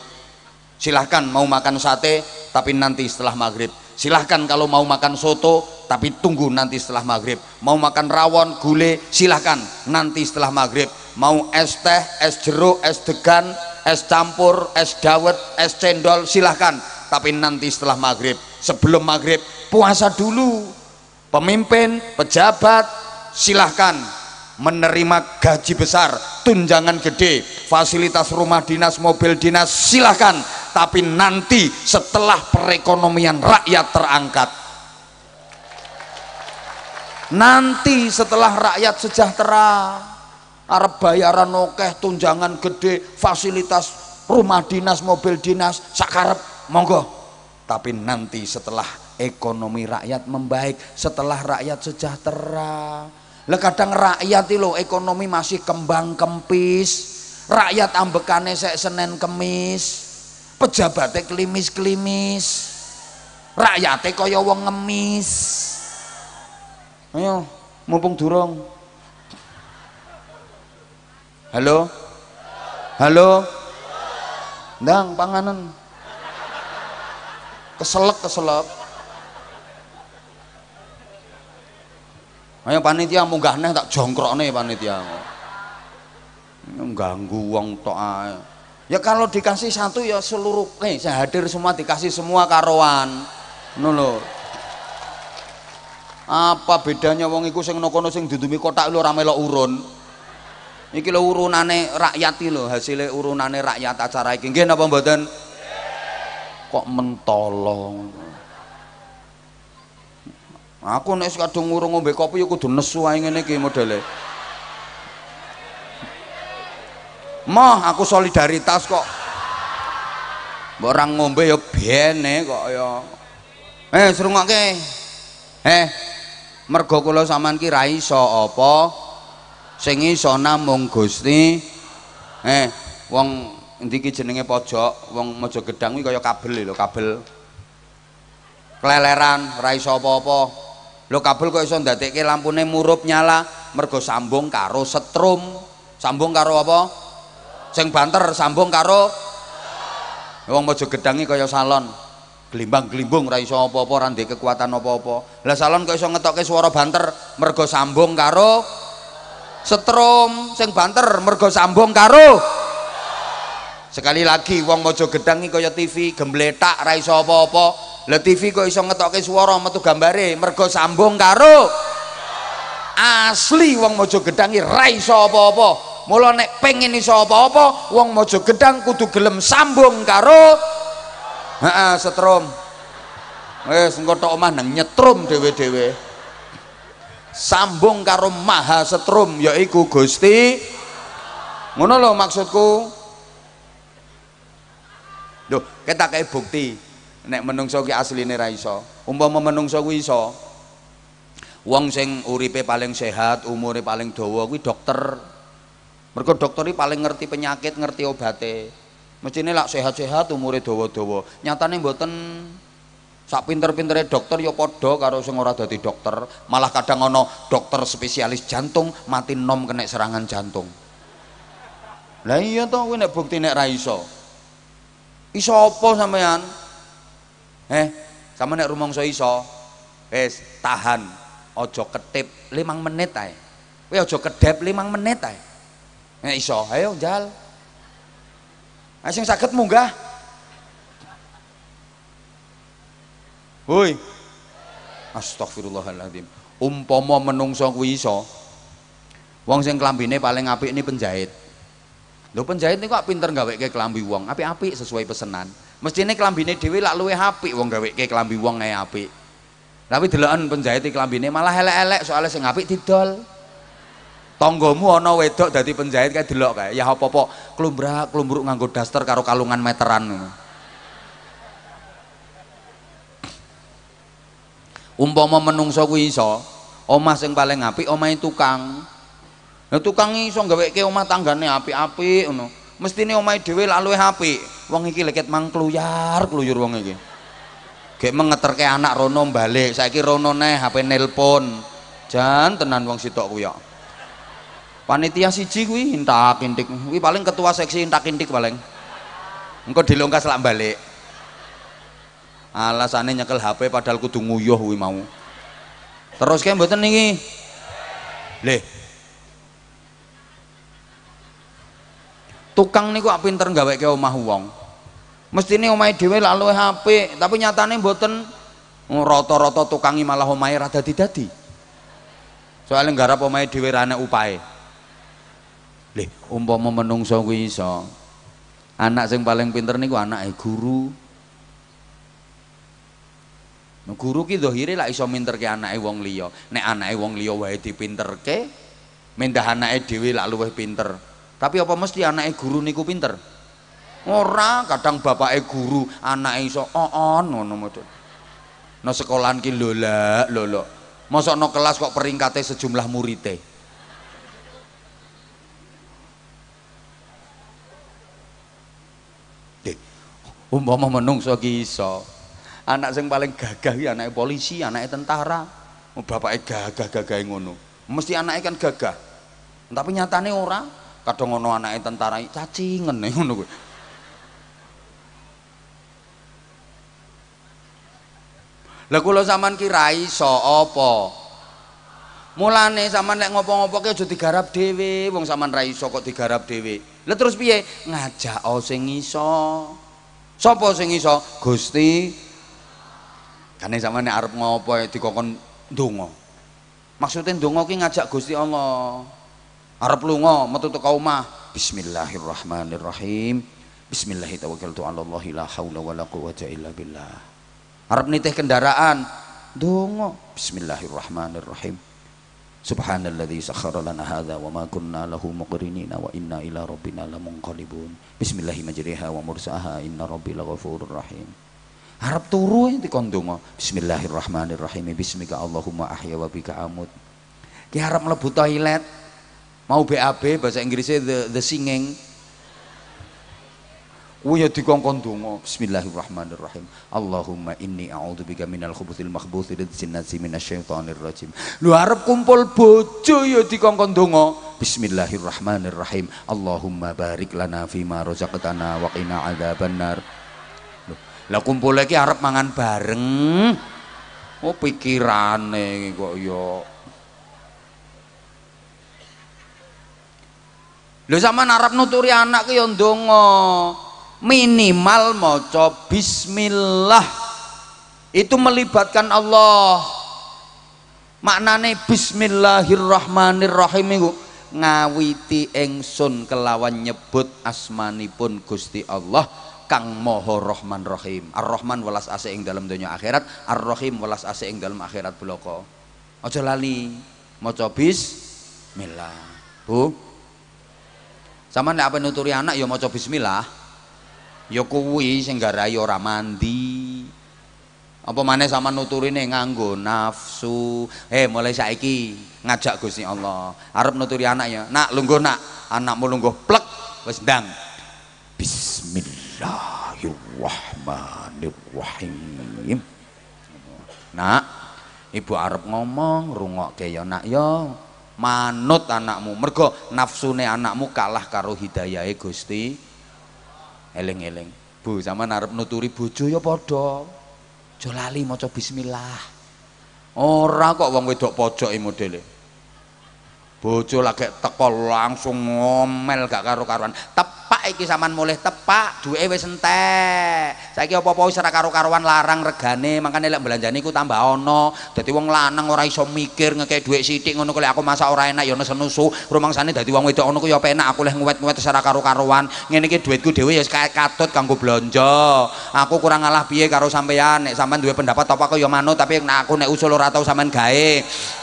Silahkan mau makan sate tapi nanti setelah maghrib. Silahkan kalau mau makan soto tapi tunggu nanti setelah maghrib. Mau makan rawon gule silahkan nanti setelah maghrib. Mau es teh es jeruk es degan es campur, es dawet, es cendol silahkan. Tapi nanti setelah maghrib sebelum maghrib puasa dulu. Pemimpin, pejabat silahkan menerima gaji besar tunjangan gede fasilitas rumah dinas, mobil dinas silahkan. Tapi nanti setelah perekonomian rakyat terangkat. Nanti setelah rakyat sejahtera arep bayaran okeh tunjangan gede fasilitas rumah dinas mobil dinas sakarep monggo. Tapi nanti setelah ekonomi rakyat membaik setelah rakyat sejahtera. Lah kadang rakyat itu ekonomi masih kembang kempis. Rakyat ambekane sek senen kemis. Pejabatnya klimis klimis rakyatnya kaya wong ngemis. Ayo mumpung durung Halo? Halo? Ndang panganan. Keselek keselek. Ayo panitia munggah neh tak jongkrokne panitia. Ganggu wong tok ae. Ya kalau dikasih satu ya seluruh eh saya hadir semua dikasih semua karoan. Ngono Apa bedanya wong iku sing nokono sing dudumi kotak lu ora melok urun? Iki lho urunane rakyat lho, hasilnya urunane rakyat acara iki. Nggih napa mboten? Kok mentolong. Aku nek kadung ngurung ngombe kopi ya kudu nesu ae ngene iki modele. Moh aku solidaritas kok. Orang ngombe ya bene kok ya. Eh serungokke. Eh mergo kula sampean ki ra iso apa sing iso namung Gusti. Eh wong endi jenenge pojok wong Gedang kuwi kaya kabel lho kabel. Keleleran ra iso apa-apa. Lho kabel kok iso ndadekke lampune murup nyala mergo sambung karo setrum. Sambung karo apa? Sing banter sambung karo wong Gedang iki kaya salon. glimbang-glimbung ra iso apa-apa ra ndek kekuatan apa-apa. Lah salon kok iso ngetokke swara banter mergo sambung karo setrum sing banter mergo sambung karo. Sekali lagi wong mojo gedang iki kaya TV gembletak ra iso apa-apa. Lah TV kok iso ngetokke swara metu gambare mergo sambung karo. Asli wong mojo gedang iki ra iso apa-apa. Mula nek pengen iso apa-apa, wong mojo gedang kudu gelem sambung karo. Heeh setrum. Wis engko tok omah nang nyetrum dhewe-dhewe sambung karo maha setrum yaiku Gusti. Ngono lho maksudku. Lho kita kayak bukti. Nek menungso ki asline ra iso. Umpama menungso kuwi iso. Wong sing uripe paling sehat umure paling dawa kuwi dokter. Mergo dokter paling ngerti penyakit ngerti obate. Mestine lak sehat-sehat umure dawa-dawa. Nyatane mboten sak pinter-pintere dokter ya padha karo sing ora dadi dokter. Malah kadang ana dokter spesialis jantung mati nom kena serangan jantung. Lah iya toh kuwi nek bukti nek ra iso. Iso apa sampean? Eh sama nek rumangsa iso? Wis tahan. Aja ketip 5 menit ae. Kowe aja kedep 5 menit ae. Nek iso ayo jal Nah, sing saged munggah. Woi. Astagfirullahaladzim. Umpama menungso kuwi iso. Wong sing klambine paling apik ini penjahit. Lho penjahit niku kok pinter gaweke klambi wong, apik-apik sesuai pesenan. Mestine klambine dhewe lak luwih apik wong gaweke klambi wong ae apik. Tapi deloken penjahit klambine malah elek-elek soalnya sing apik didol tonggomu ana wedok dadi penjahit kae delok kae ya apa-apa klumbrak klumbruk nganggo daster karo kalungan meteran umpama menungso kuwi iso omah sing paling apik omahe tukang Nah tukang iso gaweke omah tanggane apik-apik ngono. Mestine omahe dhewe lak luwih apik. Wong iki leket mang kluyar, kluyur wong iki. Gek mengeterke anak rono balik, saiki rono neh HP nelpon. Jan tenan wong sitok kuwi panitia siji kuwi intak intik kuwi paling ketua seksi intak intik paling engko dilongkas lak balik alasannya nyekel HP padahal kudu nguyuh kuwi mau. Terus kayak mboten niki? Leh. Tukang niku pinter gawe ke omah wong. Mestine omahe dhewe lak luwih HP tapi nyatane mboten rata-rata tukangi malah omahe rada soalnya nggarap omahe dhewe ra enek upahe. Lih, umpama menungso kuwi iso. Anak sing paling pinter niku anake guru. Nah, guru ki zahire lak iso minterke anake wong liya. Nek anake wong liya wae dipinterke, mendah anake dhewe lak luwih pinter. Tapi apa mesti anake guru niku pinter? Ora, kadang bapake guru, anake iso on ngono model. No sekolahan ki lho lho. Mosok no kelas kok peringkatnya sejumlah muridnya umpama menungso ki iso anak sing paling gagah ya anak polisi anak tentara oh, bapaknya gagah-gagah ngono mesti anaknya kan gagah tapi nyatane ora kadang ngono anaknya tentara cacingen ngono kuwi Lah kula sampean ki iso apa? Mulane sampean lek ngopo-ngopo ki aja digarap dhewe, wong sampean ra iso kok digarap dhewe. Lah terus piye? Ngajak sing iso. Sopo sing iso? Gusti. Kane sampeyan nek arep ngopo dikokon ndonga. Maksudnya ndonga ki ngajak Gusti Allah. Arep lunga metu teko omah. Bismillahirrahmanirrahim. Bismillahirrahmanirrahim. Allah la haula wala quwata illa billah. Arep nitih kendaraan, ndonga. Bismillahirrahmanirrahim. Subhanalladzi sakhkhara lana hadza wa ma kunna lahu muqrinina wa inna ila rabbina lamunqalibun. Bismillahi majriha wa mursaha inna rabbi laghafurur rahim. Harap turu dikon donga. Bismillahirrahmanirrahim. Bismika Allahumma ahya wa bika amut. Ki harap mlebu toilet. Mau BAB bahasa Inggrisnya the, the singing Oh ya dikongkon donga. Bismillahirrahmanirrahim. Allahumma inni a'udzubika minal khubuthil makhbuthi ridzinasi minasyaitonir rajim. Lu arep kumpul bojo ya dikongkon donga. Bismillahirrahmanirrahim. Allahumma barik lana fima razaqtana wa qina adzabannar. Lah kumpul iki arep mangan bareng. Oh pikirane kok ya. Lho sampean arep nuturi anak ki ya ndonga. Minimal maca bismillah. Itu melibatkan Allah. Maknane bismillahirrahmanirrahim itu ngawiti engsun kelawan nyebut asmanipun Gusti Allah kang moho rahman rahim ar-rahman welas ase ing dalam dunia akhirat. Ar-rahim welas ase ing dalam akhirat bloko aja lali. Maca bismillah. Bu. Sama nek apa nuturi anak ya maca bismillah. Ya kuwi sing garai ora mandi. Apa maneh sama nuturine nganggo nafsu? Eh mulai saiki ngajak Gusti Allah. Arep nuturi anaknya nak lungguh nak. Anakmu lungguh plek. Wis ndang Bismillahirrahmanirrahim. Nak ibu arep ngomong rungokke ya nak ya. Manut anakmu mergo nafsune anakmu kalah karo hidayahe Gusti. Eling-eling. Bu sama narap nuturi bojo ya padha. Aja lali maca bismillah. Ora kok wong wedok pojok modele bojo lagi teko langsung ngomel gak karo-karuan tepak iki sampean mulih tepak duwe wis entek. Saiki apa-apa wis karo-karuan larang regane. Makane lek belanjane iku tambah ana dadi wong lanang ora iso mikir ngekek dhuwit sithik ngono kok aku masak ora enak ya nesu rumangsane dadi wong wedok ngono ku ya penak aku leh ngwet-ngwet ora karo-karuan ngene iki dhuwitku dhewe ya katut kanggo blonjo. Aku kurang ngalah piye karo sampeyan. Nek sampean duwe pendapat apa kok ya manut tapi nek aku nek usul ora tau sampean gawe.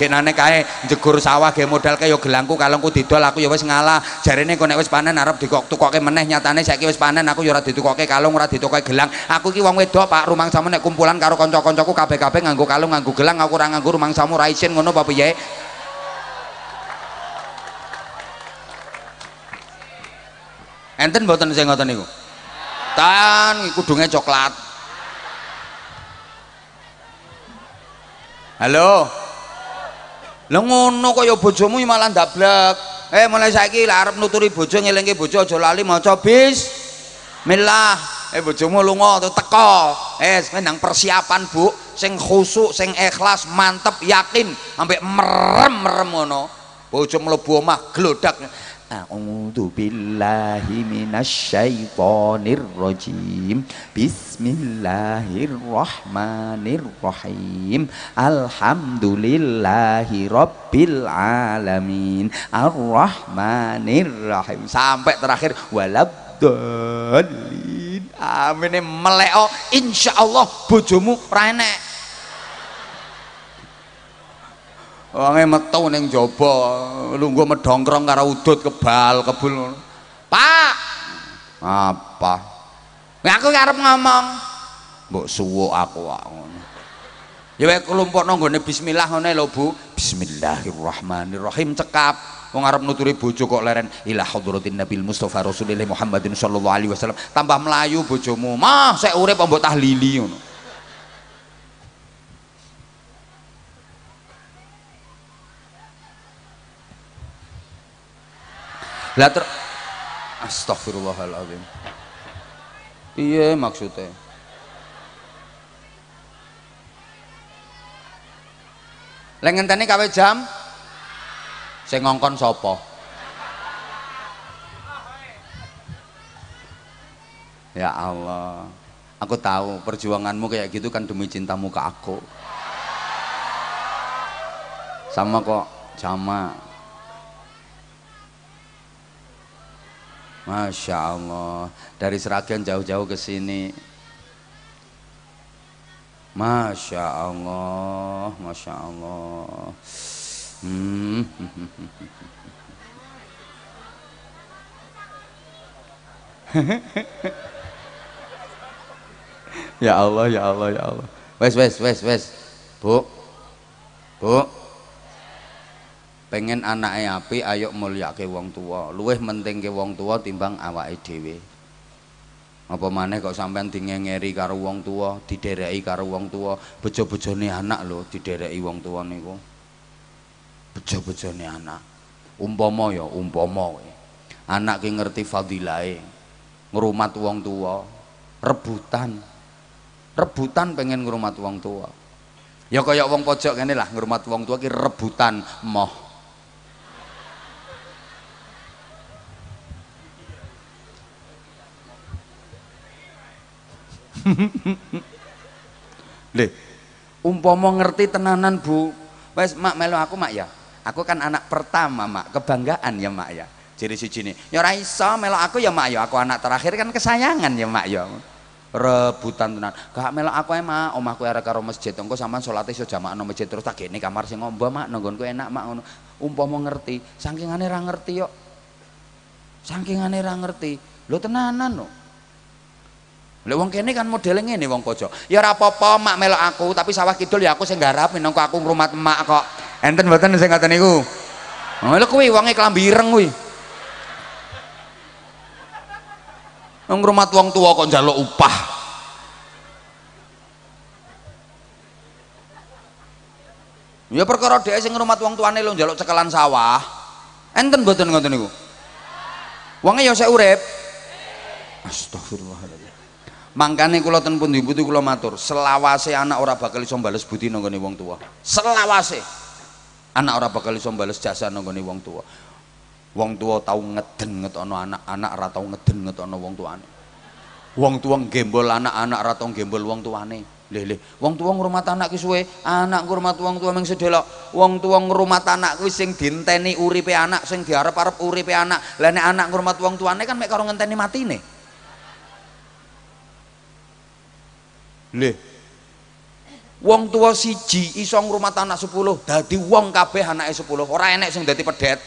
Kenane kae jegur sawah ge modal ya gelangku kalungku didol aku ya wis ngalah jarene kok nek wis panen arep dikok-tukoke meneh nyatane saiki wis panen aku ya ora ditukoke kalung ora ditukoke gelang aku ki wong wedok Pak rumangsamu nek kumpulan karo kanca-kancaku kabeh-kabeh nganggo kalung nganggo gelang aku ora nganggo rumangsamu ra isin ngono apa piye Enten mboten sing ngoten niku? Tan kudunge coklat. Halo. Lah ngono kaya bojomu malah ndablek. Eh mulai saiki lek arep nuturi bojo ngelingke bojo aja lali maca bismillah. Eh bojomu lunga teko. Eh nang persiapan, Bu, sing khusuk, sing ikhlas, mantep, yakin, sampai merem-merem ngono. Bojo mlebu omah glodak. A'udzu billahi minasyaitonir rajim. Bismillahirrahmanirrahim. Alhamdulillahi rabbil alamin. Arrahmanirrahim. Sampai terakhir walabdallin. Amin meleo insyaallah bojomu ra enek Wange metu ning jaba, lungguh medongkrong karo udut kebal kebul. Pak. Apa? Aku arep ngomong. Mbok suwuk aku kok ngono. Ya wae kelompokno nggone bismillah ngene lho Bu. Bismillahirrahmanirrahim cekap. Wong arep nuturi bojo kok leren ila hadratin Nabil Mustafa Rasulillah Muhammadin sallallahu alaihi wasallam. Tambah melayu bojomu. Mah sik urip mbok tahlili ngono. Lah ter Astagfirullahalazim. Iya maksudnya? Lah ngenteni kawe jam sing ngongkon sapa? Ya Allah. Aku tahu perjuanganmu kayak gitu kan demi cintamu ke aku. Sama kok, sama Masya Allah dari Seragen jauh-jauh ke sini. Masya Allah Masya Allah hmm. ya Allah ya Allah ya Allah. Wes wes wes wes. Bu. Bu pengen anaknya api ayo mulia ke wong tua luweh menting ke wong tua timbang awake dhewe. Apa maneh kok sampean dingengeri karo wong tua didereki karo wong tua bejo-bejone anak lho didereki wong tua niku. Bejo-bejone anak. Umpama ya umpama anak ki ngerti fadilahe. Ngrumat wong tua rebutan. Rebutan pengen ngrumat wong tua ya kaya wong pojok kene lah ngrumat wong tua ki rebutan moh Lih, umpama ngerti tenanan Bu. Wes mak melu aku mak ya. Aku kan anak pertama mak, kebanggaan ya mak ya. Jadi siji ne. Ya ora iso melu aku ya mak ya. Aku anak terakhir kan kesayangan ya mak ya. Rebutan tenan. Gak melu aku ae mak, omahku arek karo masjid. Engko sampean salate iso jamaah nang masjid terus tak gene kamar sing ngombo mak nanggonku enak mak ngono. Umpama ngerti, sakingane ra ngerti yo. Sakingane ra ngerti. Lho tenanan lho. Lek wong kene kan modele ngene wong pojok. Ya ora apa-apa mak melok aku, tapi sawah kidul ya aku sing garap minangka aku ngrumat emak kok. Enten mboten sing ngoten niku? Oh, lha kuwi wonge klambi ireng kuwi. Wong ngrumat wong tua kok njaluk upah. Ya perkara dhek sing ngrumat wong tuane lho njaluk cekelan sawah. Enten mboten ngoten niku? Wonge ya sik urip. Astagfirullahaladzim mangkane kula ten pundi pundi kula matur. Selawase anak ora bakal iso bales budi nang wong tua selawase anak ora bakal iso bales jasa nang wong tua wong tua tau ngeden ngetono anak anak ora tau ngeden ngetono wong tuane wong tua gembol anak anak ora tau gembol wong tuane leh leh wong tua ngrumat anak ki suwe? Anak ngrumat wong tua ming sedelok wong tua ngrumat anak kuwi sing dinteni uripe anak sing diarep-arep uripe anak. Lah nek anak ngrumat wong tuane kan mek karo ngenteni matine Lih. Wong tua siji iso ngrumat anak 10, dadi wong kabeh anake 10. Ora enek sing dadi pedet.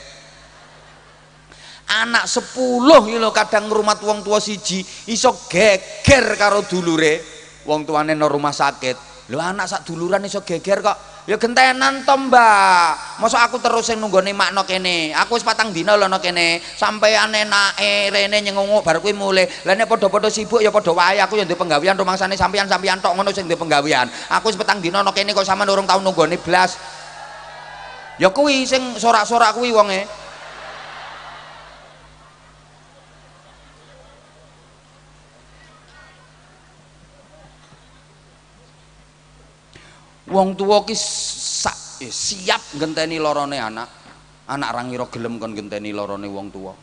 Anak 10 iki kadang ngrumat wong tua siji iso geger karo dulure. Wong tuane nang rumah sakit. Lho anak sak duluran iso geger kok ya gentenan to mbak. Masa aku terus yang nunggone makno kene. Aku wis patang dina lho kene. Sampean enake rene nyengungu baru kuwi mulai lah nek padha-padha sibuk ya padha wae. Aku ya ndek penggawean rumangsane sampean-sampean tok ngono sing ndek penggawean. Aku wis petang dina no kene kok sampean urung tau nunggone blas. Ya kuwi sing sorak-sorak kuwi wonge wong tua ki eh, siap genteni lorone anak. Anak rangira gelem kon genteni lorone wong tua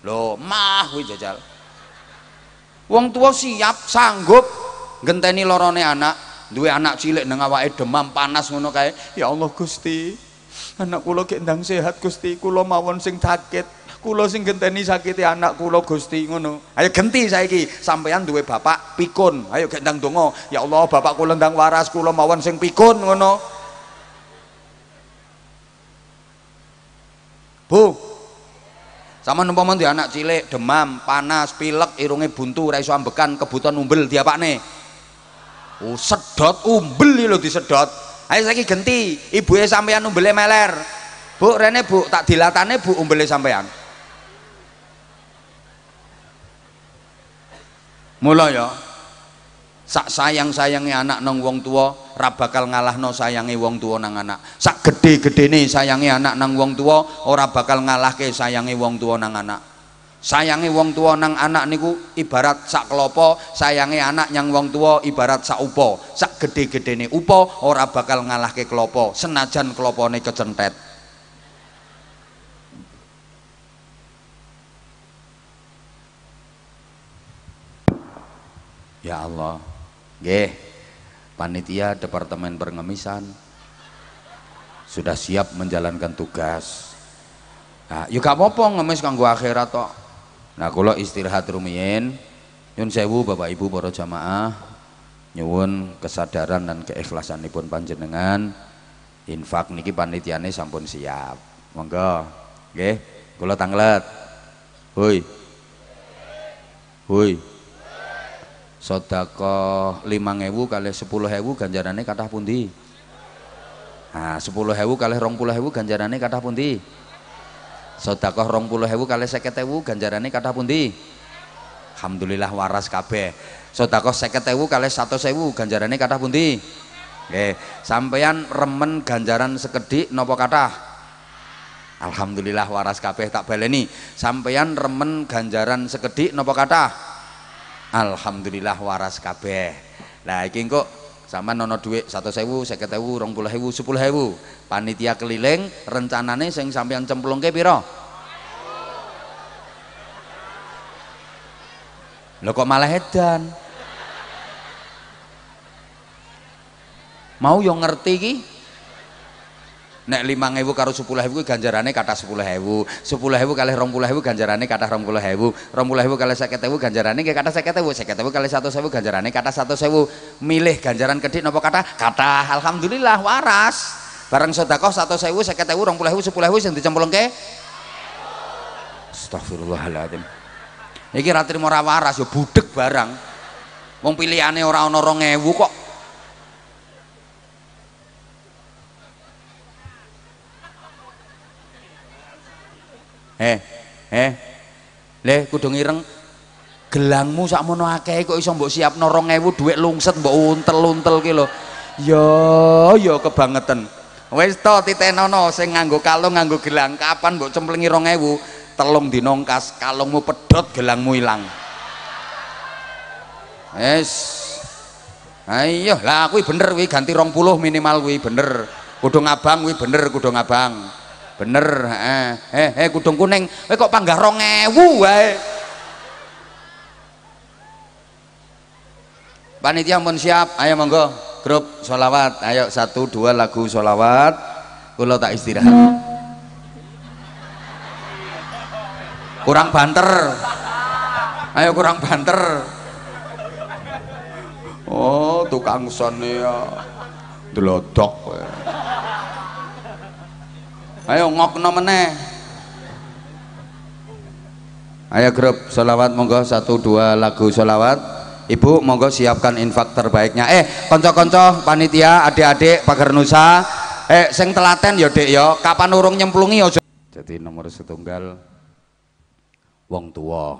lho mah kuwi jajal. Wong tua siap sanggup genteni lorone anak. Duwe anak cilik nang awake demam panas ngono kae. Ya Allah Gusti anak kula ki ndang sehat Gusti kula mawon sing sakit kula sing genteni sakiti anak kula Gusti ngono. Ayo genti saiki sampean duwe bapak pikun. Ayo gendang donga ya Allah bapak kula ndang waras kula mawon sing pikun ngono. Bu. Sama umpama di anak cilik demam panas pilek irunge buntu ora iso ambekan kebutuhan umbel diapakne. Oh sedot umbel lho disedot. Ayo saiki genti ibuke sampean umbele meler. Bu rene Bu tak dilatane Bu umbele sampean mula ya sak sayang-sayangnya anak nang wong tua ora bakal ngalahno sayangi wong tua nang anak. Sak gede-gedene sayangi anak nang wong tua ora bakal ngalahke sayangi wong tua nang anak. Sayangi wong tua nang anak niku ibarat sak klopo sayangi anak yang wong tua ibarat sak upo sak gede-gedene upo ora bakal ngalahke klopo senajan klopone kecentet Ya Allah. Nggih. Panitia Departemen Pengemisan sudah siap menjalankan tugas. Nah, yuk gak apa-apa ngemis kanggo akhirat tok. Nah, kula istirahat rumiyin. Nyun sewu Bapak Ibu para jamaah. Nyuwun kesadaran dan keikhlasan keikhlasanipun panjenengan infak niki panitiane sampun siap monggo nggih kula tanglet hoi hoi sedekah 5000 kali 10000 ganjarane kathah pundi Nah, 10.000 kali 20.000 ganjarane kathah pundi? Sedekah 20.000 kali 50.000 ganjarane kathah pundi? Alhamdulillah waras kabeh. Sedekah 50.000 kali 100.000 ganjarane kathah pundi? Nggih, sampeyan remen ganjaran sekedhik napa kathah? Alhamdulillah waras kabeh tak baleni. Sampeyan remen ganjaran sekedhik napa kathah? Alhamdulillah waras kabeh. Lah iki kok sama nono rong puluh sewu, sepuluh sewu. Panitia keliling rencanane sing sampeyan cemplung ke piro? Lo kok malah edan? Mau yang ngerti ki? Nek 5000 karo 10000 ganjarane kathah 10000 10000 kali 20000 ganjarane kathah 20000 20000 kali 50000 ganjarane nggih kathah 50000 50000 kali 100000 ganjarane kathah 100000 milih ganjaran kedhik napa kathah? Kathah. Alhamdulillah waras. Bareng sedekah 100000 50000 20000 10000 sing dicemplungke. Astagfirullahaladzim iki ra trimo ora waras ya budek barang. Wong pilihane ora ana 2000 kok eh eh. Le kudu ngireng gelangmu sakmono akeh kok iso mbok siapno 2000 dhuwit lungset mbok untel-untel ki lho. Ya ya kebangetan. Wis to titenono sing nganggo kalung nganggo gelang. Kapan mbok cemplengi 2000 telung dina kas kalungmu pedhot gelangmu ilang. Wis. Ayo lah kuwi bener kuwi ganti 20 minimal kuwi bener. Kudu ngabang kuwi bener kudu ngabang bener eh eh, eh kudung kuning. Eh kok panggah rongewu wae. Panitia pun siap. Ayo monggo. Grup sholawat ayo satu dua lagu sholawat kulo tak istirahat. Kurang banter. Ayo kurang banter. Oh tukang son ya. Delodok ayo ngokno meneh. Ayo grup sholawat monggo. Satu dua lagu sholawat ibu monggo siapkan infak terbaiknya. Eh konco-konco panitia adik-adik pagar nusa. Eh sing telaten ya dek ya. Kapan urung nyemplungi ya jadi nomor setunggal. Wong tua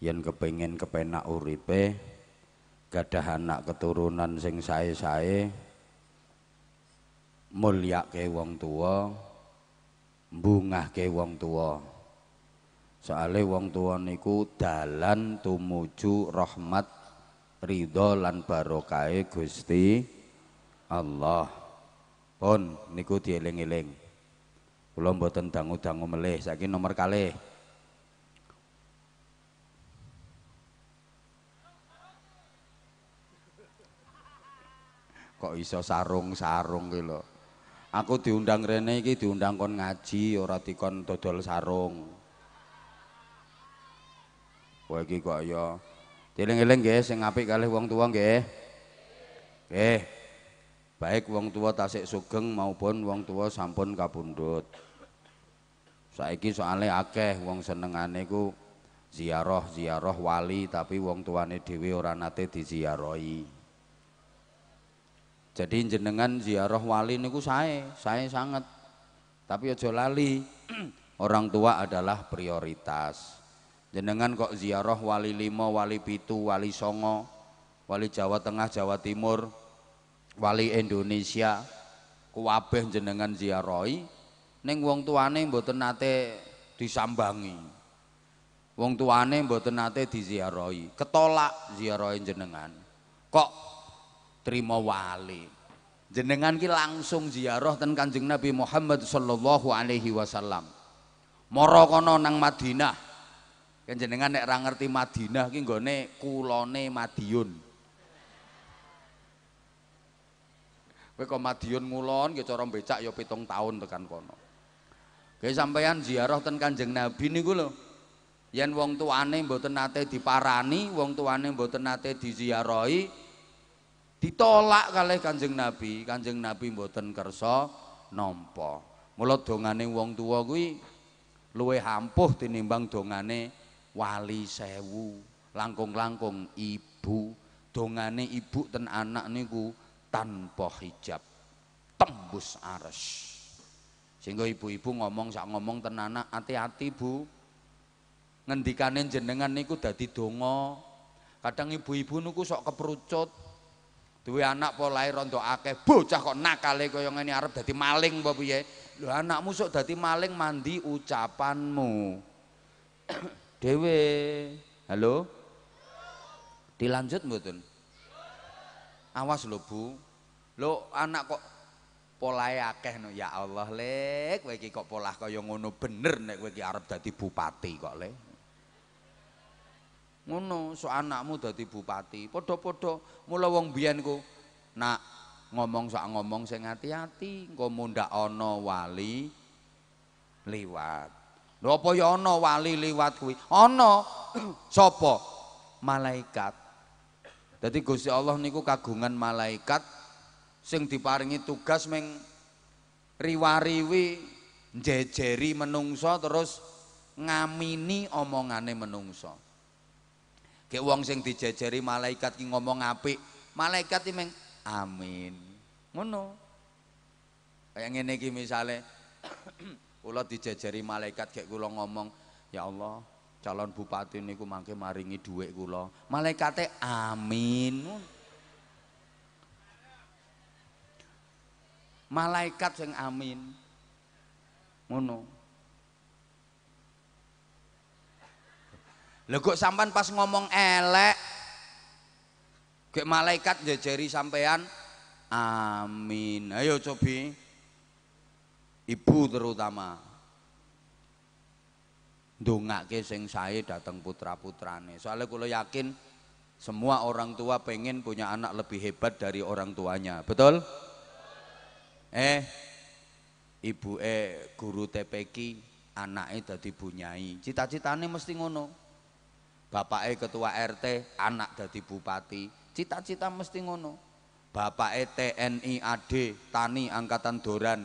yang kepingin kepenak uripe gadah anak keturunan sing sae-sae mulyake wong tua mbungahke wong tua soale wong tua niku dalan tumuju rahmat ridho lan barokahe Gusti Allah. Pun niku dieling-eling. Kula mboten dangu-dangu melih. Saiki nomor kalih. Kok iso sarung-sarung lho aku diundang rene iki diundang kon ngaji ora dikon dodol sarung. Kowe iki kok ya dieling-eling nggih sing apik kalih wong tua nggih. Nggih. Baik wong tua tasik sugeng maupun wong tua sampun kabundut. Saiki soalnya akeh wong senengane ku ziarah ziarah wali tapi wong tuane dhewe ora nate diziarahi jadi jenengan ziarah wali niku saya, saya sangat. Tapi aja lali, orang tua adalah prioritas. Jenengan kok ziarah wali limo, wali pitu, wali songo, wali Jawa Tengah, Jawa Timur, wali Indonesia, kuwabeh jenengan ziarahi, ning wong tuane mboten nate disambangi. Wong tuane mboten nate diziarahi, ketolak ziarahi jenengan. Kok terima wali. Jenengan ki langsung ziarah ten kanjeng Nabi Muhammad sallallahu alaihi wasallam. Moro kono nang Madinah. Kan jenengan nek ra ngerti Madinah ki nggone kulone Madiun. Kowe kok Madiun ngulon ki cara becak ya pitung tahun tekan kono. Kowe sampeyan ziarah ten kanjeng Nabi niku lho. Yen wong tuane mboten nate diparani wong tuane mboten nate diziarahi ditolak kalih Kanjeng Nabi. Kanjeng Nabi mboten kersa nampa. Mula dongane wong tuwa kuwi luwih ampuh tinimbang dongane wali sewu langkung-langkung ibu. Dongane ibu ten anak niku tanpa hijab. Tembus ares. Sehingga ibu-ibu ngomong sak ngomong ten anak hati-hati bu. Ngendikane jenengan niku dadi donga. Kadang ibu-ibu niku sok keperucut duwe anak polahe rondo akeh bocah kok nakale kaya ngene arep dadi maling apa piye? Lho anakmu sok dadi maling mandi ucapanmu. Dewe. Halo? Dilanjut mboten? Awas lho Bu. Lho anak kok polahe akeh no? Ya Allah lek kowe kok polah kaya ngono bener nek kowe iki arep dadi bupati kok le ngono so anakmu dadi bupati. Padha-padha mula wong biyen ku nak ngomong sak ngomong sing hati-hati engko mundak ana wali liwat. Lho apa ya ana wali liwat kuwi? Ana. Sapa? Malaikat. Dadi Gusti Allah niku kagungan malaikat sing diparingi tugas meng riwariwi njejeri menungso terus ngamini omongane menungso Kayak wong sing dijejeri malaikat ki ngomong apik, malaikat iki meng amin. Ngono. Kayak ngene iki misale kula dijejeri malaikat kayak kula ngomong, ya Allah, calon bupati niku mangke maringi dhuwit kula. Malaikate amin. Malaikat sing amin. Ngono. Lha kok sampean pas ngomong elek Gek malaikat njejeri sampean amin. Ayo cobi. Ibu terutama. Ndongake sing sae datang putra-putrane. Soalnya kula yakin semua orang tua pengen punya anak lebih hebat dari orang tuanya. Betul? Eh, ibu eh guru TPK anaknya dadi bunyai. Cita-citane mesti ngono bapake ketua RT, anak dadi bupati. Cita-cita mesti ngono. Bapake TNI AD, Tani Angkatan Doran.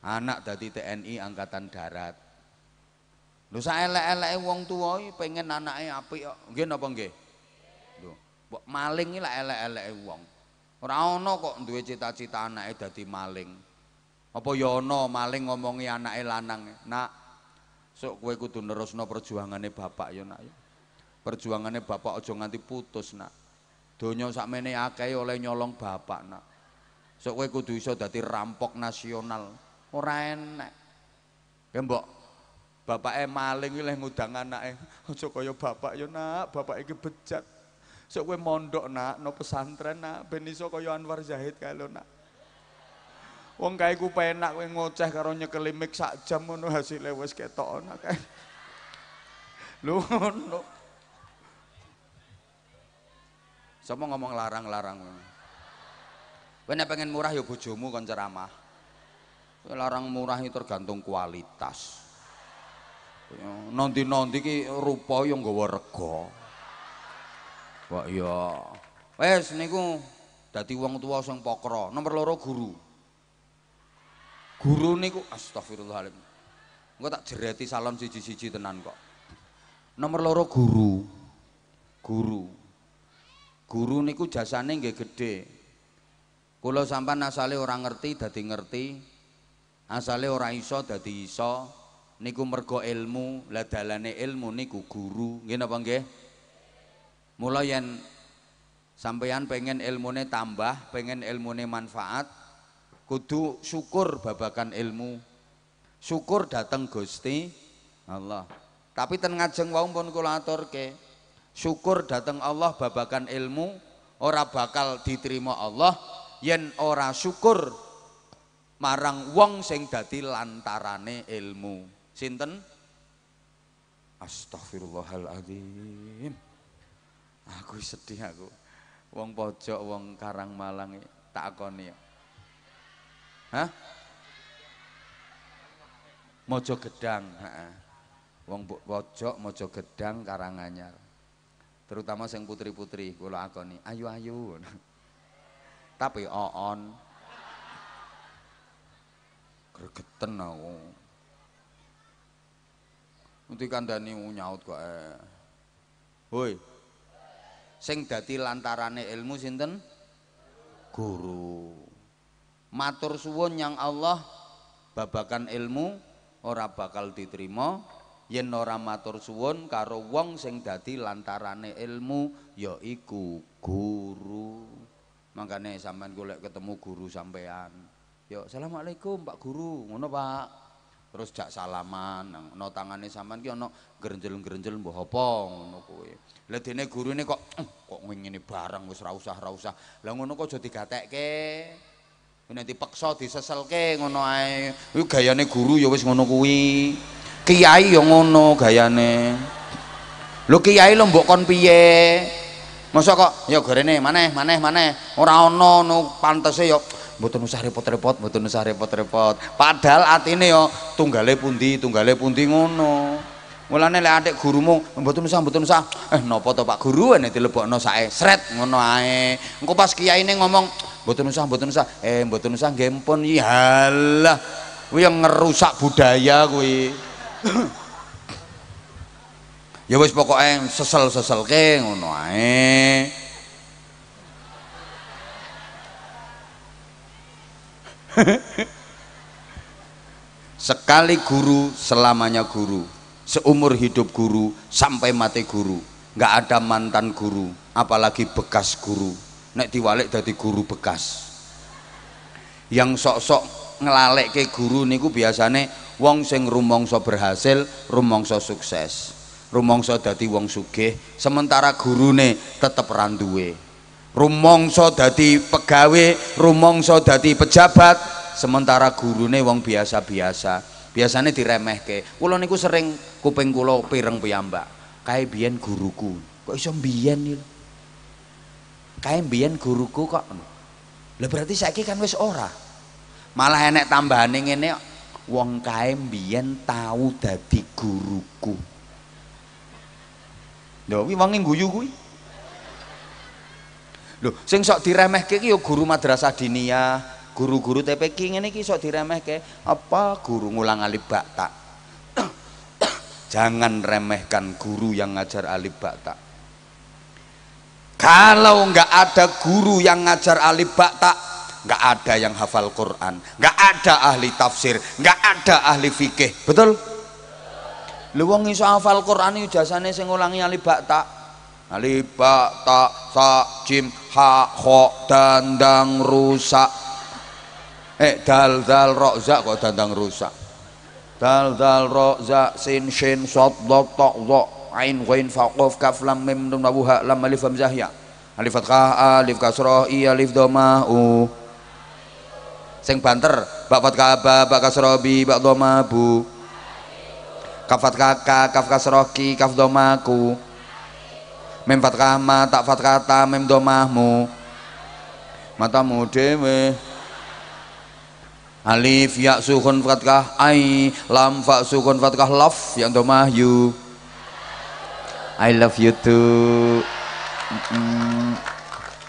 Anak dadi TNI Angkatan Darat. Lho saelek-eleke wong tuwa pengen anake apik kok. Nggih napa nggih? Mbok maling iki lak elek-eleke wong. Ora ana kok duwe cita-cita anake dadi maling. Apa ya ana maling ngomongi anake lanang. Nak, Sok kowe kudu nerusno perjuangane bapak ya nak ya. Perjuangane bapak aja nganti putus nak. Donya sakmene akeh oleh nyolong bapak nak. Sok kowe kudu iso dadi rampok nasional. Ora enek. Ya mbok bapake maling iki leh ngudang anake. Aja kaya bapak ya nak, bapak iki bejat. Sok kowe mondok nak, no pesantren nak ben iso kaya Anwar Zahid kae lho nak. Wong kae ku penak kowe ngoceh karo nyekeli mik sak jam ngono hasile wis ketok ana kae. Lho ngono. Sopo ngomong larang-larang. Kowe pengen murah ya bojomu kon ceramah. Larang murah itu tergantung kualitas. Nanti-nanti ki rupa yang nggawa rega. Wah iya. Wes niku dadi wong tua sing pokro. Nomor loro guru. Guru niku astagfirullahaladzim. Engko tak jereti salon siji-siji tenan kok. Nomor loro guru. Guru. Guru niku jasane nggih gede kula sampean asale ora ngerti dadi ngerti. Asale ora iso dadi iso. Niku mergo ilmu. Lah dalane ilmu niku guru. Nggih napa nggih? Mula yen sampeyan pengen ilmune tambah pengen ilmune manfaat kudu syukur babakan ilmu. Syukur datang Gusti Allah. Tapi ten ngajeng wau pun kula aturke syukur datang Allah babakan ilmu ora bakal diterima Allah yen ora syukur marang wong sing dadi lantarane ilmu. Sinten? Astagfirullahaladzim aku sedih aku. Wong pojok wong Karang Malang tak akoni. ya Hah? Mojo Gedang, heeh. Wong pojok Mojo Gedang Karanganyar. terutama sing putri-putri kula akoni ayu-ayu tapi oon gregeten aku Nanti kandani nyaut kok eh. Hoi. Sing dadi lantarane ilmu sinten? Guru. Matur suwun yang Allah babakan ilmu ora bakal diterima. Yen ora matur suwun karo wong sing dadi lantarane ilmu yaiku guru. Makanya sampean golek ketemu guru sampean yo assalamualaikum pak guru. Ngono pak. Terus jak salaman no tangane sampean ki ana grenjel-grenjel mbah apa ngono kowe lah dene gurune kok kok ngene barang wis ora usah ora usah. Lah ngono kok aja digatekke nanti paksa diseselke ngono ae. Kuwi gayane guru ya wis ngono kuwi. Kiai ya ngono gayane. Lho kiai lho mbok kon piye? Masa kok ya gorene maneh maneh maneh. Ora ana no pantese ya mboten usah repot-repot mboten usah repot-repot. Padahal atine ya tunggale pundi tunggale pundi ngono mulane lek adik gurumu mboten usah mboten usah. Eh napa to Pak? Guru nek dilebokno sae. Sret ngono ae. Engko pas kiyaine ngomong mboten usah mboten usah. Eh mboten usah nggih pun iyalah kuwi yang ngerusak budaya kuwi. Ya wis pokoke sesel-seselke ngono ae. Sekali guru selamanya guru seumur hidup guru sampai mati guru. Nggak ada mantan guru apalagi bekas guru. Nek diwalik dadi guru bekas. Yang sok-sok ngelalek ke guru niku biasane wong sing rumongso berhasil rumongso sukses. Rumongso dadi wong sugih sementara gurune tetep randuwe rumongso dadi pegawe rumongso dadi pejabat sementara gurune wong biasa-biasa biasanya diremehke. Kula niku sering kuping kula pireng piyambak. Kae biyen guruku. Kok iso biyen iki kae mbiyen guruku kok? Lha berarti saiki kan wis ora. Malah enek tambahane ngene wong kae mbiyen tau dadi guruku. Lho kuwi wong guyu kuwi? Lho sing sok diremehke iki ya guru madrasah diniyah guru-guru TPQ ngene iki sok diremehke. Apa guru ngulang alif bakta? Jangan remehkan guru yang ngajar alif bakta. Kalau nggak ada guru yang ngajar alif bakta nggak ada yang hafal Quran nggak ada ahli tafsir nggak ada ahli fikih. Betul? Lu wong iso hafal Quran iki jasane sing ngulangi alif bakta. Alif bakta sa jim ha dandang rusak eh dal dal ro za kok dandang rusak. Dal dal ro za sin shin sod dot ta ain ghain fa qaf kaf lam mim nun wawu ha lam alif hamzah ya. Alif fathah alif kasrah i alif dhamma u sing banter ba fathah ba ba kasrah bi ba dhamma bu kaf fathah ka kaf kasrah ki kaf dhamma ku mim fathah ma tak fathah ta mim dhamma mu matamu dewe alif ya sukun fathah ai lam fa sukun fathah laf yang dhamma yu. I love you too. Mm,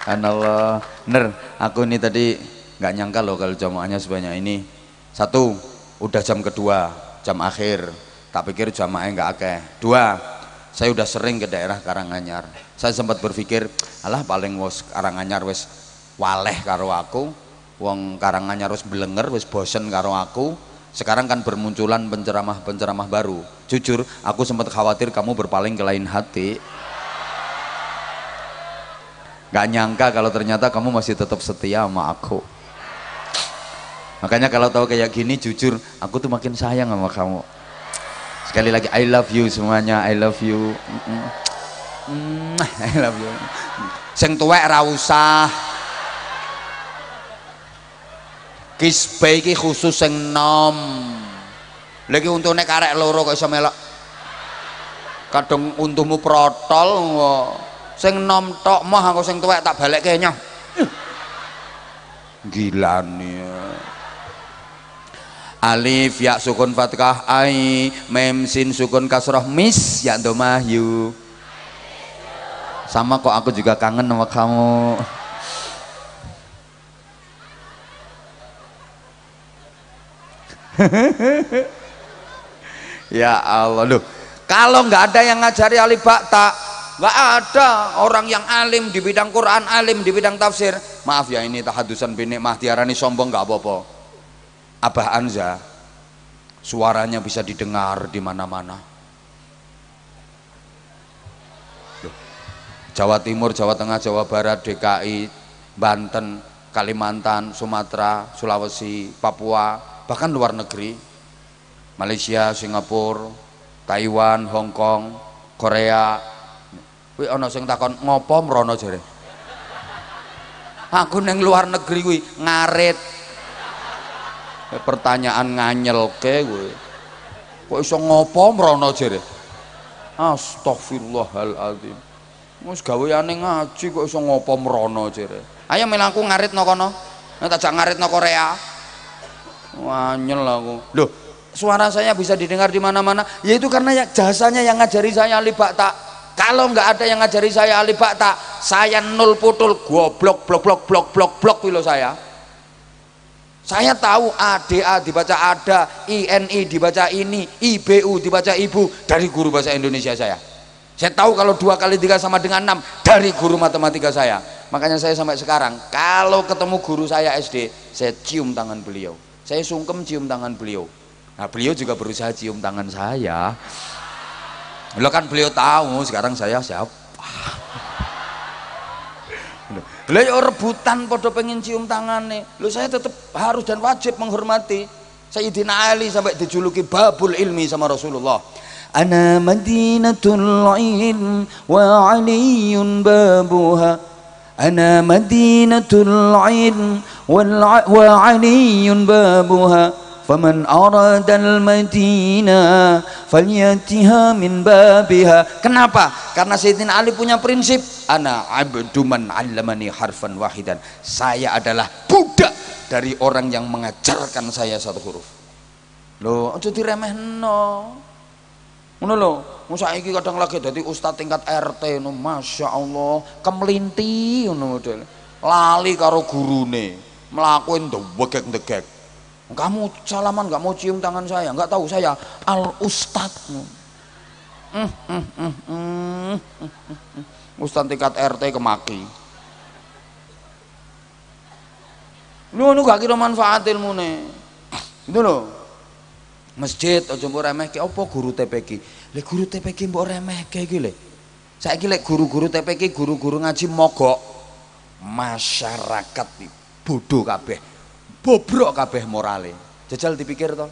Allah bener aku ini tadi nggak nyangka loh kalau jamaahnya sebanyak ini. Satu udah jam kedua jam akhir. Tak pikir jamaahnya nggak akeh. Dua saya udah sering ke daerah Karanganyar. Saya sempat berpikir alah paling wes Karanganyar wes waleh karo aku wong Karanganyar wes belenger wes bosen karo aku. Sekarang kan bermunculan penceramah-penceramah baru. Jujur aku sempat khawatir kamu berpaling ke lain hati. Gak nyangka kalau ternyata kamu masih tetap setia sama aku. Makanya kalau tahu kayak gini jujur aku tuh makin sayang sama kamu. Sekali lagi I love you semuanya I love you. I love you. Sing tuwek ra usah kisbe iki khusus sing nom. Lagi untune karek loro kok iso melok. Kadang untumu protol sing nom tok mah aku sing tuwek tak balekke nyoh. Gila nih alif ya sukun fatkah ai mem sin sukun kasroh mis ya domah yu sama kok aku juga kangen sama kamu ya Allah. Loh kalau nggak ada yang ngajari alif bakta nggak ada orang yang alim di bidang Quran alim di bidang tafsir. Maaf ya ini tahadusan binik mah tiarani sombong nggak apa-apa. Abah Anza suaranya bisa didengar di mana-mana. Jawa Timur, Jawa Tengah, Jawa Barat, DKI, Banten, Kalimantan, Sumatera, Sulawesi, Papua, bahkan luar negeri Malaysia, Singapura, Taiwan, Hong Kong, Korea. Kuwi ana sing takon ngopo mrono jare. Aku neng luar negeri kuwi ngarit. Pertanyaan nganyelke kuwi. Kok iso ngopo mrono jare? Astagfirullahaladzim. Wis gaweane ngaji kok iso ngopo mrono jere. Ayo melaku ngarit no kono. Nek tak ngarit no Korea. Wanyel aku. Loh, suara saya bisa didengar di mana-mana. Ya itu karena ya, jasanya yang ngajari saya Ali Bakta. Kalau nggak ada yang ngajari saya Ali Bakta, saya nol putul goblok blok blok blok blok blok pilo saya. Saya tahu ADA dibaca ada, INI dibaca ini, IBU dibaca ibu dari guru bahasa Indonesia saya. Saya tahu kalau dua kali tiga sama dengan enam dari guru matematika saya. Makanya saya sampai sekarang kalau ketemu guru saya SD, saya cium tangan beliau. Saya sungkem cium tangan beliau. Nah, beliau juga berusaha cium tangan saya. Lo kan beliau tahu sekarang saya siapa. Beliau ya rebutan podo pengen cium tangannya. Lo saya tetap harus dan wajib menghormati. Sayyidina Ali sampai dijuluki babul ilmi sama Rasulullah. Ana madinatul ilm wa aliyun babuha أنا مدينة العلم وعلي بابها فمن أراد المدينة فلياتها من بابها kenapa karena Sayyidina Ali punya prinsip ana abdu man 'allamani harfan wahidan saya adalah budak dari orang yang mengajarkan saya satu huruf loh aja diremehno ngono lho. Saiki kadang lagi dadi ustaz tingkat RT no Masya Allah kemlinti ngono model. Lali karo gurune melakuin degek-degek kamu salaman nggak mau cium tangan saya nggak tahu saya al ustad mm, mm, mm, mm, ustad tingkat RT kemaki. Lu nu gak kira manfaat ilmu nih itu loh masjid aja mbok remehke apa guru TPQ lek guru TPQ mbok remehke iki lho. Saiki lek guru-guru TPQ guru-guru ngaji mogok. Masyarakat bodoh kabeh. Bobrok kabeh morale. Jajal dipikir to?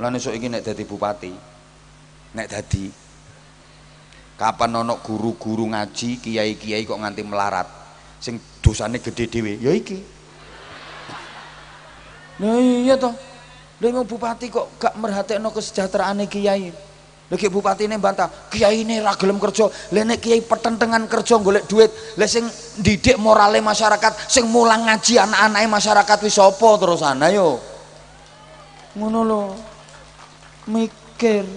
Lan esuk iki nek dadi bupati nek dadi kapan ana guru-guru ngaji kiai-kiai kok nganti melarat? Sing dosane gede dhewe. Ya iki. Nah iya toh Lha bupati kok gak merhatekno kesejahteraan kiai. Lagi bupati ini bantah, kiai ini ragilem kerja, lene kiai pertentangan kerja golek duit, le sing didik morale masyarakat, sing mulang ngaji anak-anaknya masyarakat wis apa terus ana yo. Ngono lho. Mikir.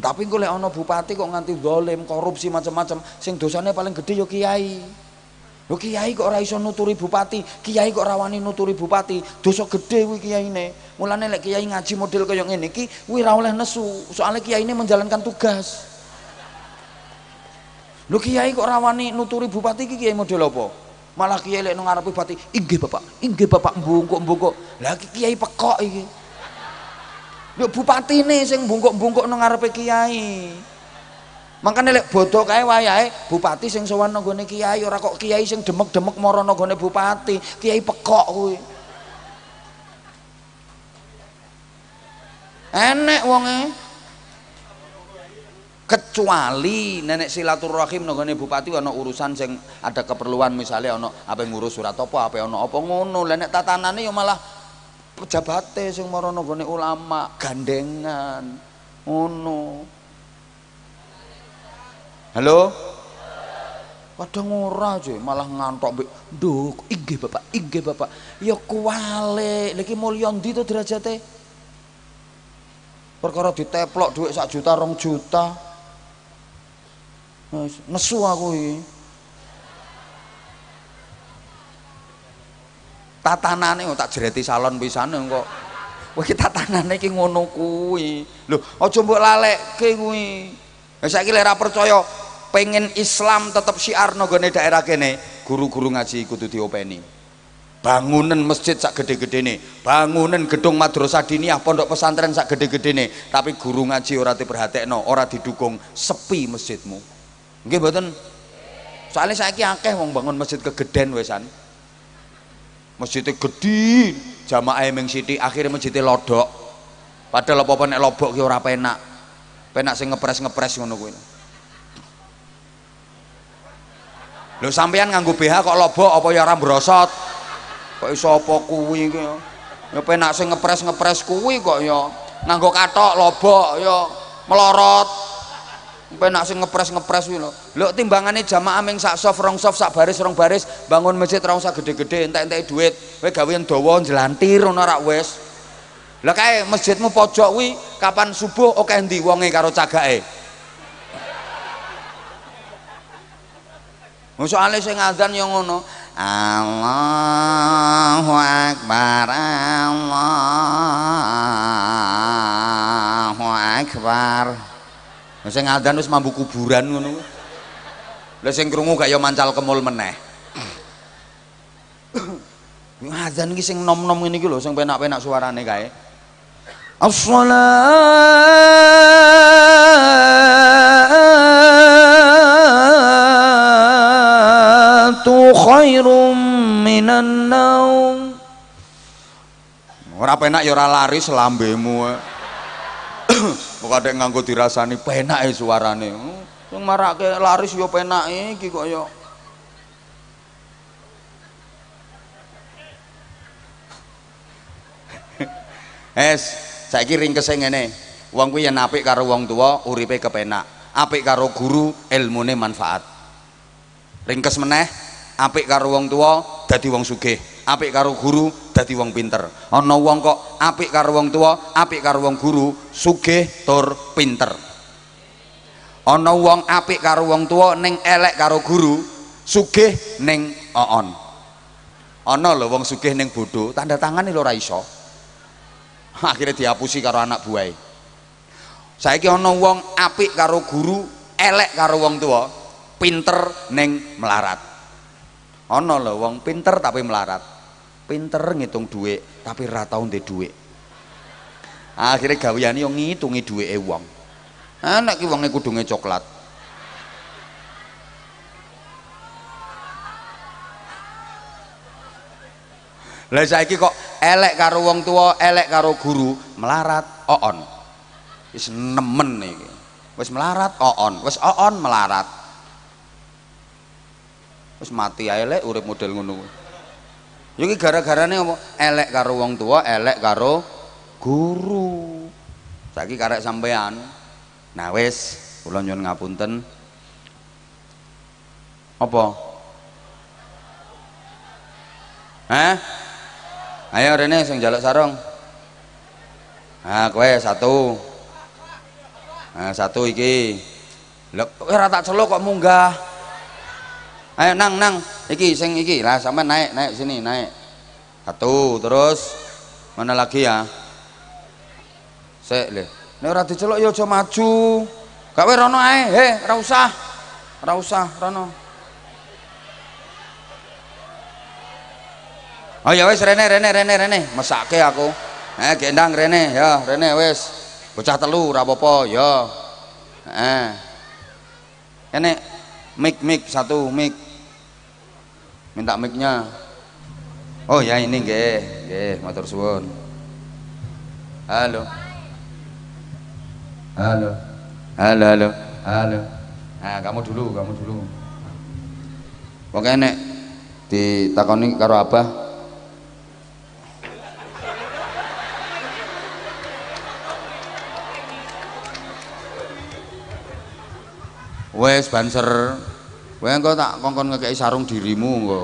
Tapi kok lek ana bupati kok nganti zalim, korupsi macam-macam, sing dosane paling gede yo kiai. Lho kiai kok ora iso nuturi bupati, kiai kok rawani nuturi bupati, dosa gede kuwi kiyaine. Mulane lek kiai ngaji model kaya ngene iki kuwi ora oleh nesu, soalnya kiyaine menjalankan tugas. Lho kiai kok rawani nuturi bupati iki kiai model apa? Malah kiai lek nang bupati, inggih Bapak, inggih Bapak mbungkuk-mbungkuk. Lah kiai pekok iki. Lho bupatine sing mbungkuk-mbungkuk nang ngarepe kiai. Makanya lek bodoh kae wayahe bupati sing sowan nang kiai ora kok kiai sing demek-demek mara nang bupati, kiai pekok kuwi. Enek wonge. Kecuali nenek silaturahim nang bupati ana urusan sing ada keperluan misalnya ana apa ngurus surat apa apa ana apa ngono. Lah nek tatanane ya malah pejabate sing mara nang ulama gandengan. Ngono. Halo? Kadang ora aja malah ngantok mbek nduk, inggih Bapak, inggih Bapak. Ya kuwale, lagi mulya ndi to derajate? Perkara diteplok dhuwit sak juta, rong juta. nesu aku iki tatanane tak jereti salon pisan kok kowe iki tatanane iki ngono kuwi lho aja mbok lalekke kuwi ya saiki lek percaya pengen Islam tetap syiar nggone daerah kene guru-guru ngaji kudu diopeni. Bangunan masjid sak gede-gede nih bangunan gedung madrasah diniyah pondok pesantren sak gede-gede nih tapi guru ngaji ora diperhatekno ora didukung sepi masjidmu. Nggih mboten? Soalnya saiki akeh wong bangun masjid kegeden wesan. Masjidnya gede jamaah emeng siti akhirnya masjidnya lodok. Padahal apa-apa nek lobok ki ora penak. Penak sing ngepres-ngepres ngono kuwi lho sampean nganggo BH kok lobok apa ya ora brosot kok iso apa kuwi ki ya penak sing ngepres-ngepres kuwi kok ya nganggo katok lobok ya melorot penak sing ngepres-ngepres kuwi lho. Lho timbangane jamaah ming sak soft rong soft sak baris rong baris bangun masjid ra usah gede-gede entek-entek duit. Kowe gawean dawa njlantir ngono rak wis. Lah kae masjidmu pojok kuwi kapan subuh oke endi wonge karo cagake. Soalnya sing azan yang ngono Allahu Akbar Allahu Akbar. Sing ngadan wis mambu kuburan ngono. Lha sing krungu gak ya mancal kemul meneh. Ngadan iki sing nom-nom ngene iki lho sing penak-penak suarane kae. As-salatu penak ya ora laris lambemu kok ada nganggo dirasani penak e suarane. Yang marake laris yo penak iki kok yo es saiki ringkese ngene. Wong kuwi yen apik karo wong tua uripe kepenak. Apik karo guru ilmune manfaat. Ringkes meneh apik karo wong tua dadi wong sugih apik karo guru dadi wong pinter. Ana wong kok apik karo wong tua apik karo wong guru sugih tur pinter. Ana wong apik karo wong tua ning elek karo guru sugih ning oon. Ana lho wong sugih ning bodoh tanda tangan lho ora iso. Akhirnya dihapusi karo anak buah saiki ana wong apik karo guru elek karo wong tua pinter ning melarat. Ana lho wong pinter tapi melarat pinter ngitung duit tapi ra tau ndek duit. Akhirnya gaweane yo ngitungi duwike wong. Anak ki wonge kudunge coklat. Lah saiki kok elek karo wong tua elek karo guru melarat oon. Wis nemen iki. Wis melarat oon. Wis oon melarat. Wis mati ae lek urip model ngono Iki gara-garane apa? Elek karo wong tua, elek karo guru. Saiki karek sampean. Nah wis, kula nyuwun ngapunten. Apa? Hah? Ayo Rene sing jaluk sarung. Nah, kowe satu. Nah, satu iki. Kowe ora tak celuk kok munggah. Ayo nang nang iki sing iki lah sampai naik naik sini naik. Satu terus mana lagi ya? Sik le nek ora diceluk ya maju. Gawe rono ae. He ora usah. Ora usah rono. Oh ya wis rene rene rene rene. Mesake aku. Eh gendang rene. Ya rene wis. Bocah telu ora apa-apa. Ya. Eh. Ini mik mik satu mik minta mic-nya. Oh ya ini nggih nggih matur suwun. Halo. Halo. Halo halo. Halo. Nah kamu dulu kamu dulu. Pokoknya nek ditakoni karo abah. Wes banser Kowe engko tak kongkon ngekeki sarung dirimu engko.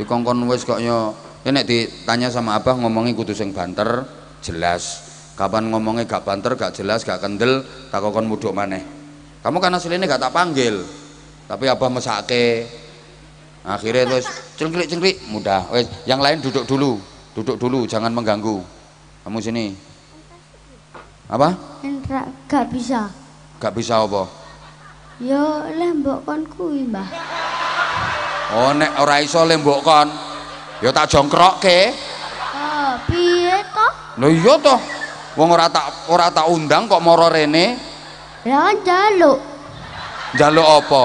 Dikongkon wis kok yo nek ditanya sama Abah ngomongi kudu sing banter, jelas. Kapan ngomongnya gak banter, gak jelas, gak kendel, tak kongkon muduk maneh. Kamu kan aslinya gak tak panggil. tapi abah mesake akhirnya terus cengkrik mudah wes yang lain duduk dulu duduk dulu jangan mengganggu kamu sini apa Enggak, gak bisa. gak bisa apa Yo lembok kon kuwi, Mbah. oh nek ora iso lembok kon ya tak jongkrokke Oh, piye toh? lho iya toh wong ora tak ora tak undang kok moro rene Lah kan jaluk. njaluk apa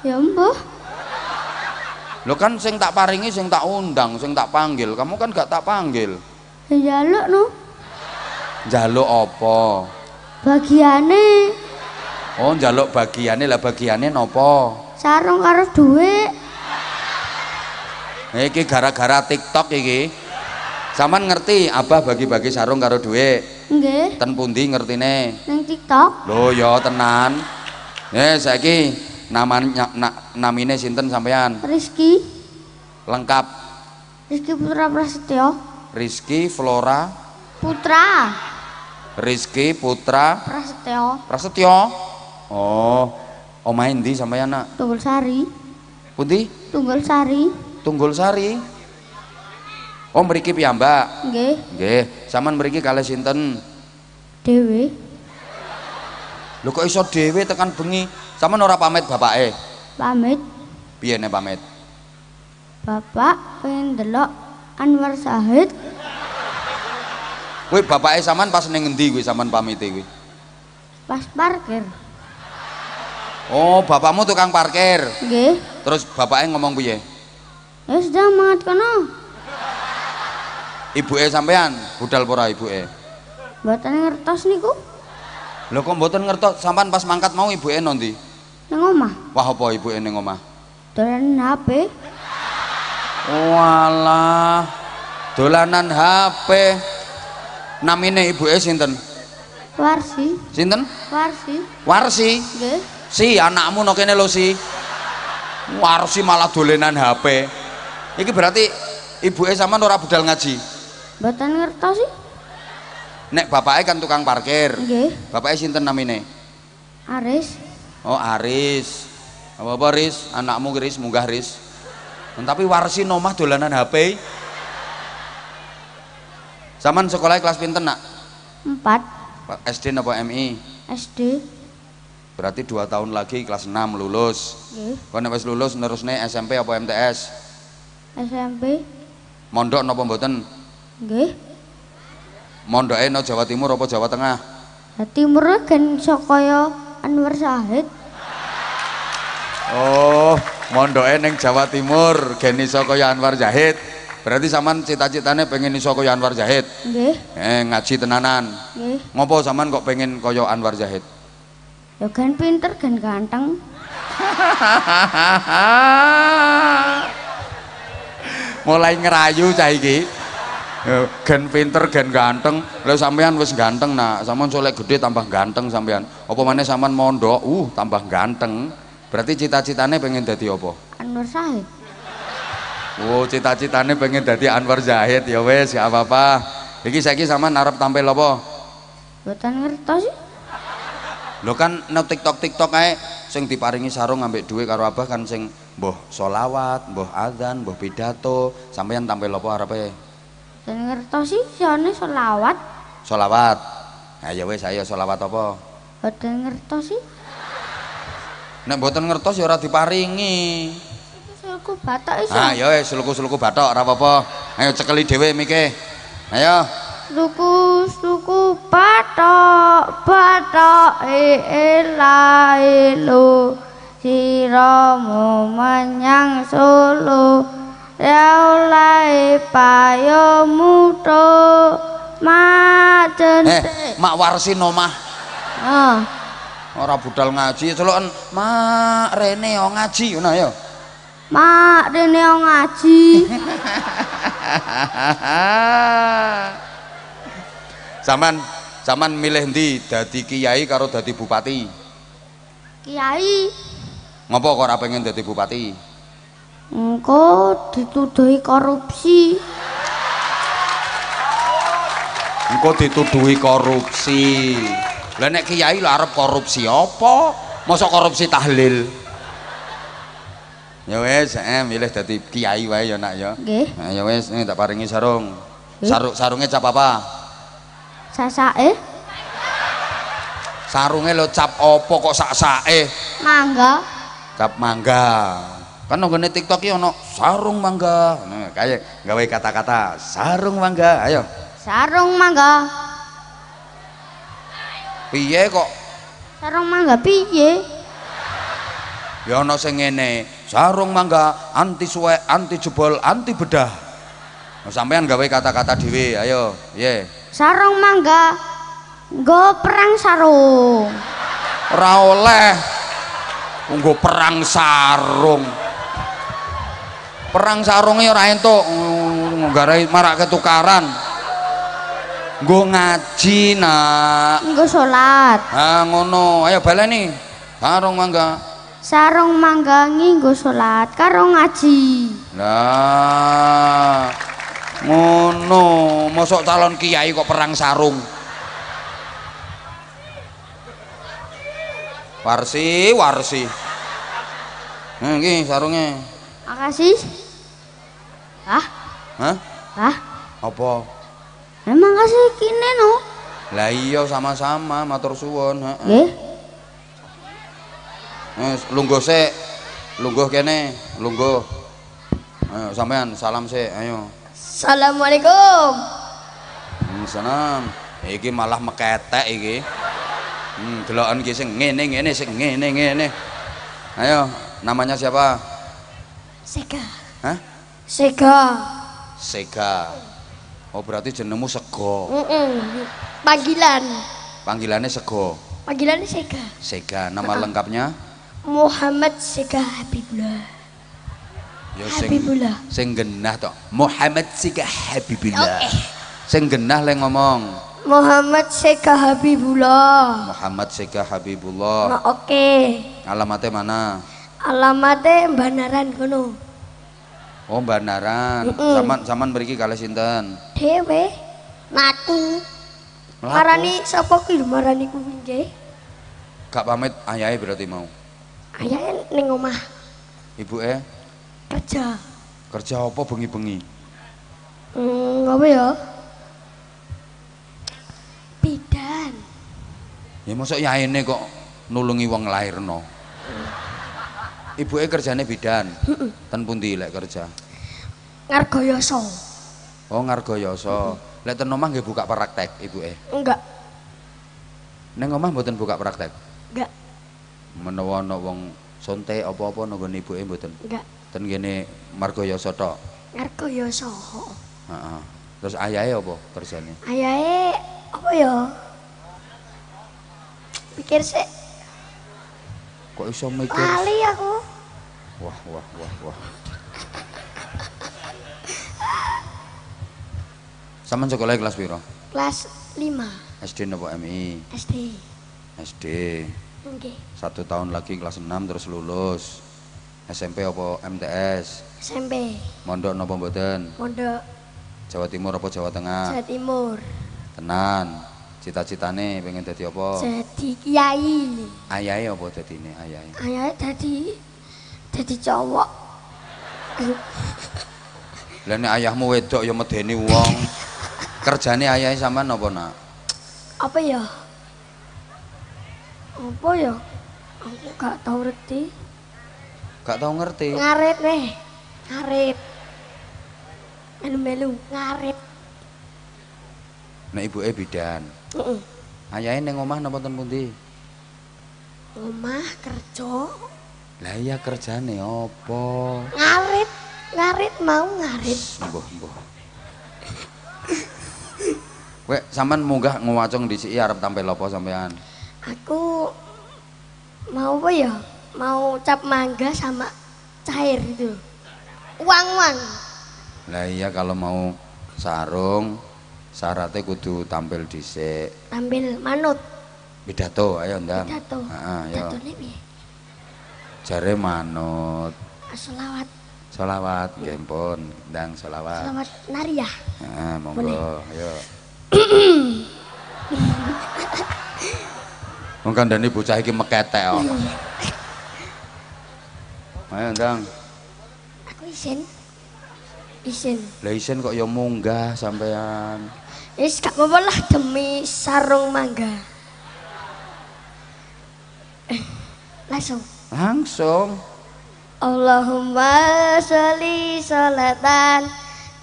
Ya mbah. lho kan sing tak paringi sing tak undang sing tak panggil kamu kan gak tak panggil Ya jaluk no. njaluk apa Bagiane oh njaluk bagiane. Lah bagiane nopo? Sarung karo dhuwit. iki gara-gara TikTok iki. Saman ngerti abah bagi-bagi sarung karo duit Nggih, ten pundi ngertine? Ning TikTok. lho ya tenan. Eh saiki namanya na, namine sinten sampean Rizky, lengkap. Rizky Putra Prasetyo. Rizky Flora. Putra. Rizky Putra Prasetyo. Prasetyo oh omahe ndi sampean nak? Tunggul Sari, pundi? Tunggul Sari. Tunggul Sari? Oh mriki piyambak? Nggih, nggih. Sampean mriki kalih sinten? Dewi. lho kok iso dhewe tekan bengi? Sampean ora pamit bapake? Pamit, piye nek pamit? Bapak pengen delok Anwar Sahid. Kuwi bapake sampean pas ning ngendi kuwi sampean pamite kuwi pas parkir. Oh bapakmu tukang parkir. Nggih, terus bapaknya ngomong piye? Ya sudah mangat kono. ibuke sampean budal pora ibuke? Mboten ngertos niku. Lho kok mboten ngertos? Sampean pas mangkat mau ibuke nondi? Nang omah. wah apa ibuke ning omah? Dolan HP. walah. Dolanan HP namine ibuke sinten? Warsi, sinten? Warsi. Warsi? Nggih, si anakmu no kene lho si. Warsi malah dolenan HP iki berarti ibuke sampean ora budal ngaji? Mboten ngertos sih. nek bapaknya kan tukang parkir. Nggih, bapaknya sinten namine? Aris. oh Aris. Apa apa Riz anakmu Riz munggah Riz tapi Warsi nomah dolanan HP Saman sekolah kelas pinten nak? 4 SD apa MI SD. Berarti dua tahun lagi kelas 6 lulus. Nggih, kau nek wis lulus nerusne SMP apa MTS SMP. mondok napa mboten? Nggih. mondoke no Jawa Timur apa Jawa Tengah? Timur kan Sokoyo Anwar Sahid. oh mondoke ning Jawa Timur geni saka ya Anwar Zahid. Berarti sampean cita-citane pengen iso kaya Anwar Zahid? Nggih, eh ngaji tenanan. Nggih. ngopo sampean kok pengen kaya Anwar Zahid Ya kan pinter kan ganteng. mulai ngerayu cah iki. Ya, gen pinter gen ganteng. Lha sampean wis ganteng nak. Sampean solek gede tambah ganteng sampean apa maneh sampean mondok? Uh tambah ganteng. Berarti cita-citane pengen dadi apa? Anwar Sahid. oh cita-citane pengen dadi Anwar Zahid. Ya wis gak apa-apa. Iki saiki sampean arep tampil apa? Mboten ngertos sih. Lho kan nang TikTok TikTok ae sing diparingi sarung ambek duwe karo abah kan sing mbah solawat mbah adzan mbah pidato sampean tampil apa arepe? Mboten ngertos sih, siane selawat. solawat ayo wis ayo solawat apa? Mboten ngertos sih. nek mboten ngertos ya ora diparingi. Sulku batak iso. ah ya wis sluku-sluku bathok ora apa-apa. Ayo cekeli dhewe mike. Ayo Suku suku batok batok ilahi lu siramu menyang solo. Yaulai payo muto majen eh mak warsi nomah oh ora budal ngaji. Celoken mak rene yo ngaji. Ngono ayo mak dene yang ngaji Zaman zaman milih ndi dadi kiai karo dadi bupati. Kiai. Ngopo kok ora pengen dadi bupati? Engko dituduhi korupsi. Engko dituduhi korupsi. Lah nek kiai lah arep korupsi apa? Mosok korupsi tahlil. Ya eh milih dadi kiai wae ya nak ya. Nggih. nah, ya ini tak paringi sarung. Sarung sarungnya cap apa Sasake sarungnya lo cap opo kok sak sae mangga. cap mangga. Kan nonggone tiktok ono sarung mangga. Nah, kayak gawe kata-kata sarung mangga ayo. Sarung mangga. piye kok? Sarung mangga piye? ya ono sing ngene sarung mangga anti suwe anti jebol anti bedah. Nah, sampean gawe kata-kata dhewe ayo ye Sarung mangga. Nggo perang sarung. ora oleh nggo perang sarung perang sarungnya ora entuk nggarai marak ketukaran nggo ngaji nak Nggo salat. ah ngono ayo baleni sarung mangga Sarung mangga nggo salat karo ngaji. Lah ngono, mosok calon kiai kok perang sarung. Warsi, warsi. Nah, iki sarungnya. Makasih. Ah, Hah? ah. Apa? Emang kasih kene no. Lah iya sama-sama matur heeh. Nggih. Wis lungguh sik. Lungguh kene, lungguh. Ayo sampean salam sik, ayo. Assalamualaikum. Hmm, senam. Iki malah meketek iki. Hmm, deloken iki sing ngene ngene sing ngene ngene. Ayo, namanya siapa? Sega. Hah? Sega. Sega. Oh, berarti jenengmu Sego. Mm Panggilan. Panggilannya Sego. Panggilannya Sega. Sega. Nama lengkapnya? Muhammad Sega Habibullah. Ya sing Habibullah. sing genah tok. Muhammad Sega Habibullah. Sing genah le ngomong. Muhammad Sega Habibullah. Muhammad Sega Habibullah. Nah, oke. Alamatnya mana? Alamatnya Banaran kono. Oh, Banaran. Zaman zaman mriki kalih sinten? Dewe. Laku. Marani sapa ki marani kuwi nggih? Gak pamit ayahe berarti mau. Ayahe ning omah Ibu eh kerja. kerja apa bengi-bengi? Hmm, apa ya? Bidan. Ya mosok yaene kok nulungi wong lairno. Ibu eh kerjane bidan. Ten pundi lek kerja? Ngargoyoso. Oh ngargoyoso. Lek ten omah nggih buka praktek ibu eh. Enggak, Neng omah mboten buka praktek. enggak, Menawa ana wong sonte apa-apa nggone ibu eh mboten. enggak. Ten kene margoyoso tok. Ngargoyoso. Heeh. Terus ayahe apa kerjane? Ayahe apa ya? Pikir sih, Kok iso mikir? lali aku. Wah, wah, wah, wah. Saman sekolah kelas piro? Kelas 5 SD napa MI? SD. SD. Oke. Satu tahun lagi kelas 6 terus lulus. SMP apa MTS? SMP. Mondok napa mboten? Pondok Jawa Timur apa Jawa Tengah? Jawa Timur. Tenan. Cita-citane pengen dadi apa? Jadi kiai. Ayahe apa dadine? Ayahe. Ayahe jadi jadi cowok. Lah nek ayahmu wedok ya medeni wong. Kerjane ayahe sampean apa, Nak? Apa ya? Apa ya? Aku gak tahu ngerti. Gak tau ngerti. Ngarit weh. Ngarit. Melu-melu ngarit. Nek ibuke bidan. Heeh. Ayahe ning omah napa ten pundi? Omah kerja Lah iya kerjane apa? ngarit. Ngarit mau ngarit. Mbuh, mbuh. Wek, sampean munggah ngewacung dhisiki arep tampil apa sampean? Aku mau apa ya? Mau cap mangga sama cair gitu. Uang-uang. Lah iya kalau mau sarung syaratnya kudu tampil dhisik. Ambil manut. Pidato, ayo ndang. Pidato. Heeh, ayo. Jare manut. Selawat. Selawat, nggih pun, ndang selawat. Selawat nariyah. Heeh, monggo, ayo. Wong kandhane bocah iki meketek kok. Ayo, Ndang. Aku isin. Isin. Lah isen kok ya munggah sampean. Wis gak apa-apa lah demi sarung mangga. Eh, langsung. Langsung. Allahumma sholli sholatan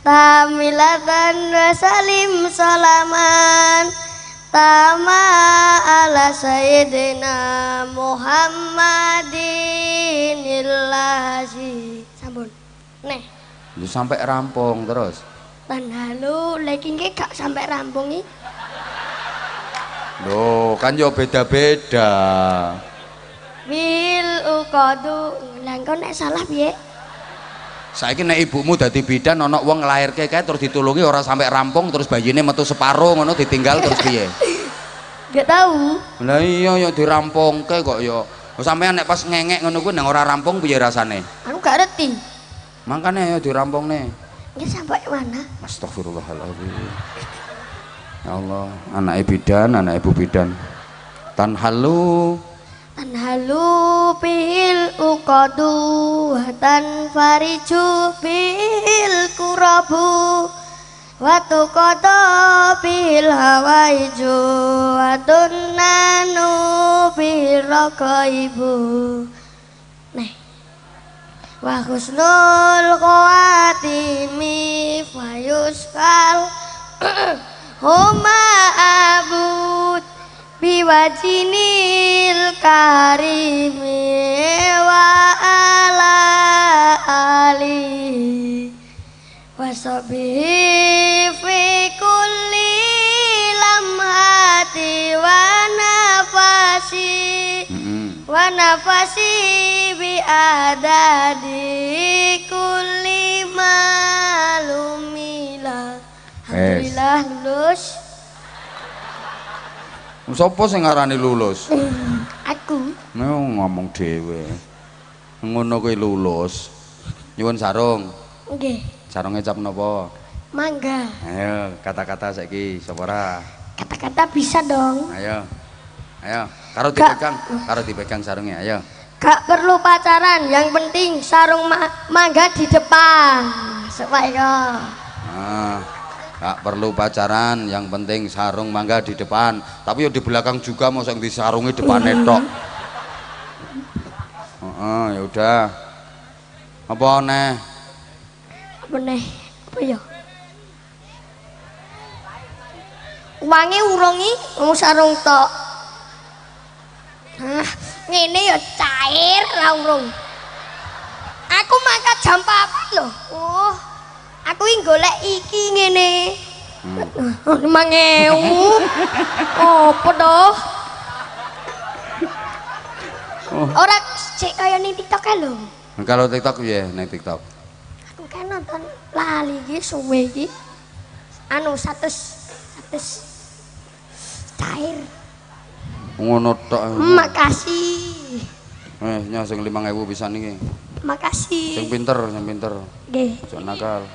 tamilatan wa salim salaman tama ala sayyidina Muhammadin. Illahi. Sampun. Neh Lu sampai rampung terus. tan halo lagi nggih gak sampai rampung iki. Loh, kan yo beda-beda. bil uqadu. Lah engko nek salah piye Saiki nek ibumu dadi bidan ana wong nglairke kae terus ditulungi ora sampai rampung terus bayine metu separuh ngono ditinggal terus piye? gak tahu Lah iya yo dirampungke kok yo. Sampeyan nek pas ngengek ngono kuwi nang ora rampung piye rasane? aku gak ngerti Makane yo dirampungne. ini sampai mana Astagfirullahaladzim. Ya Allah, anak bidan, anak ibu bidan. Tan halu Anhalu bil uqadu watan fariju bil kurabu. Watu koto bil hawaiju watun nanu bil roko ibu. Nih Wahusnul kuatimi fayuskal Huma abud biwajinil karimi wa ala ali. Wa sahbihi fi kulli lamhati wa nafasi. Mm-mm. wa nafasi bi adadi kulli malumila Alhamdulillah lulus Sopo sing ngarani lulus? aku Mau ngomong dhewe. Ngono kuwi lulus. Nyuwun sarung. nggih Sarunge cap napa? mangga Ayo, kata-kata saiki sapa ora? kata-kata bisa dong Ayo. Ayo, karo dipegang, karo dipegang sarungnya. Ayo. gak perlu pacaran yang penting sarung ma- mangga di depan supaya Nah, gak perlu pacaran, yang penting sarung mangga di depan. Tapi yo di belakang juga mau di sarungi depan tok. Heeh, ya udah. Apa neh? apa nih apa ya wangi urungi mau sarung tok nah ngene ya cair ra urung aku mangkat jam apa lho oh aku ini golek iki ngene Oh, lima ngewu. Apa toh? Ora cek kaya ning TikTok ae lho. Kalau TikTok ya, nih TikTok. Aku kan nonton lali iki suwe iki. Anu 100 100 cair. Ngono tok. Makasih. Eh, nya sing 5000 pisan iki. Sing Makasih. pinter, sing pinter. Nggih. Aja nakal.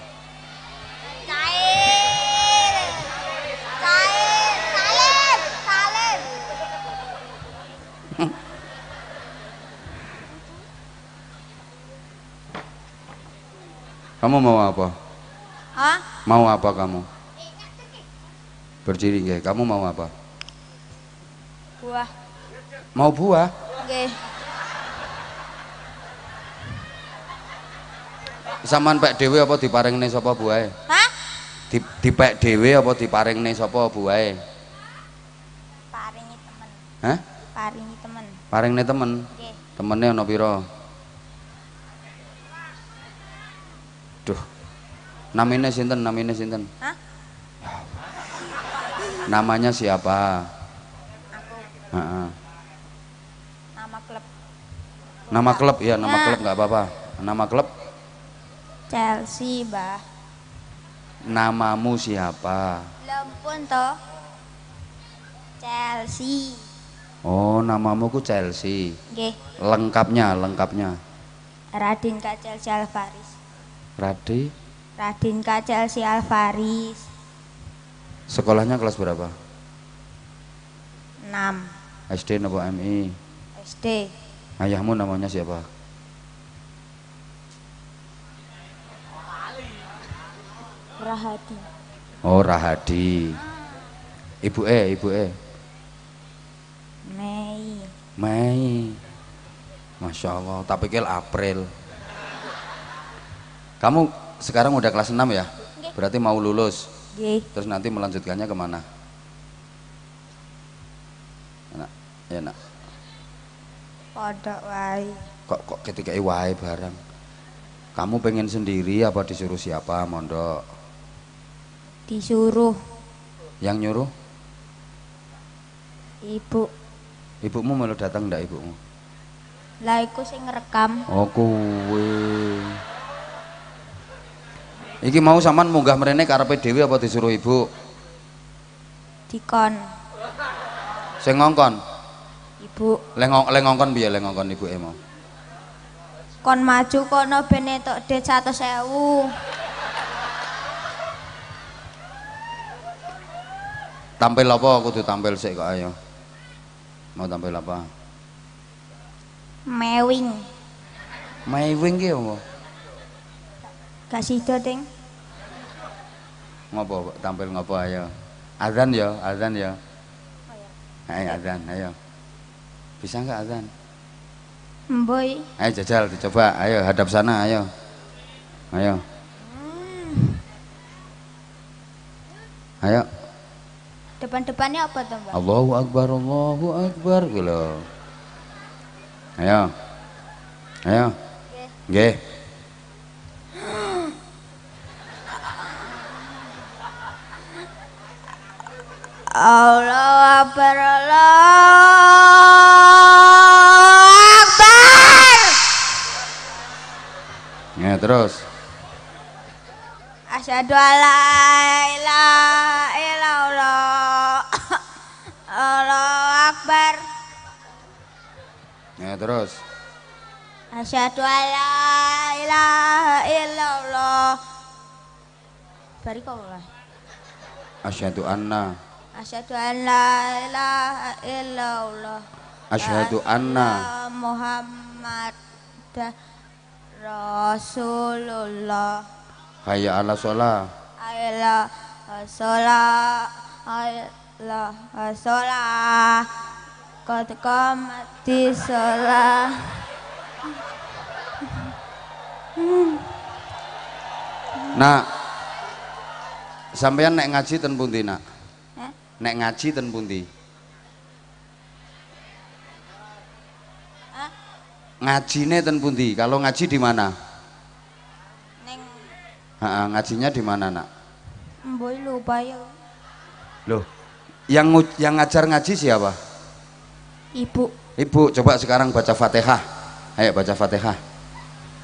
Kamu mau apa? Hah? Mau apa kamu? Berdiri nggih. Kamu mau apa? Buah. Mau buah? Nggih. Saman pek dhewe apa diparingne sapa buahe? Hah? Di dipek dhewe apa diparingne sapa buahe? paringi temen Hah? paringi temen Paringne temen. nggih Temene ana pira? Namine sinten? Namine sinten? Hah? Namanya siapa? aku Heeh. nama klub Nama klub ya, nama klub nggak apa-apa. Nama klub, Chelsea bah namamu siapa? lempun toh Chelsea Oh, namamu ku Chelsea. nggih Lengkapnya, lengkapnya. Radin Chelsea Alvaris Radi, Radin K Chelsea Alvaris sekolahnya kelas berapa? 6 SD napa MI? SD Ayahmu namanya siapa? Rahadi Oh, Rahadi. Ibu E, Ibu E. Mei Mei. Masya Allah, tak pikir April. Kamu sekarang udah kelas 6 ya? Berarti mau lulus. Terus nanti melanjutkannya ke mana? Enak, ya nak. Podok wae Kok kok ketika wae barang. Kamu pengen sendiri apa disuruh siapa, mondok? disuruh Yang nyuruh? ibu Ibumu mau datang ndak ibumu? lah iku sing ngerekam Oh kuwe. Iki mau sampean munggah mrene karepe dhewe apa disuruh ibu? dikon Sing ngongkon. ibu Le ngong le ngongkon piye le ngongkon ibuke mau? kon maju kono ben entuk det 100.000 Tampil apa kudu tampil sik kok ayo. Mau tampil apa? mewing Maiwing ki apa? Gak sida ding Ngopo tampil ngopo ayo. Azan ya, azan ya. Ayo azan, ayo. Bisa nggak azan? mboy Ayo jajal dicoba, ayo hadap sana, ayo. Ayo. Ayo. depan-depannya apa tuh mbak Allahu Akbar, Allahu Akbar gitu. Ayo. Ayo. Nggih. Allah Akbar Allah Akbar Ya terus. Asyhadu alla ilaha illallah. Allahu Akbar Ya terus. Asyhadu alla ilaha illallah. Bari kau lah Asyhadu anna Asyhadu an la ilaha illallah. Asyhadu anna Muhammad Rasulullah. Hayya ala sholah Ayla sholat. Ayla sholat. Qad qamati sholat. Nak sampean nek ngaji ten pundi nak? Nek ngaji ten pundi? Ngajine ten pundi? Kalau ngaji di mana? Neng Ha, ngajinya di mana nak? Boy lupa ya Loh, yang yang ngajar ngaji siapa? Ibu Ibu, coba sekarang baca Fatihah. Ayo baca Fatihah.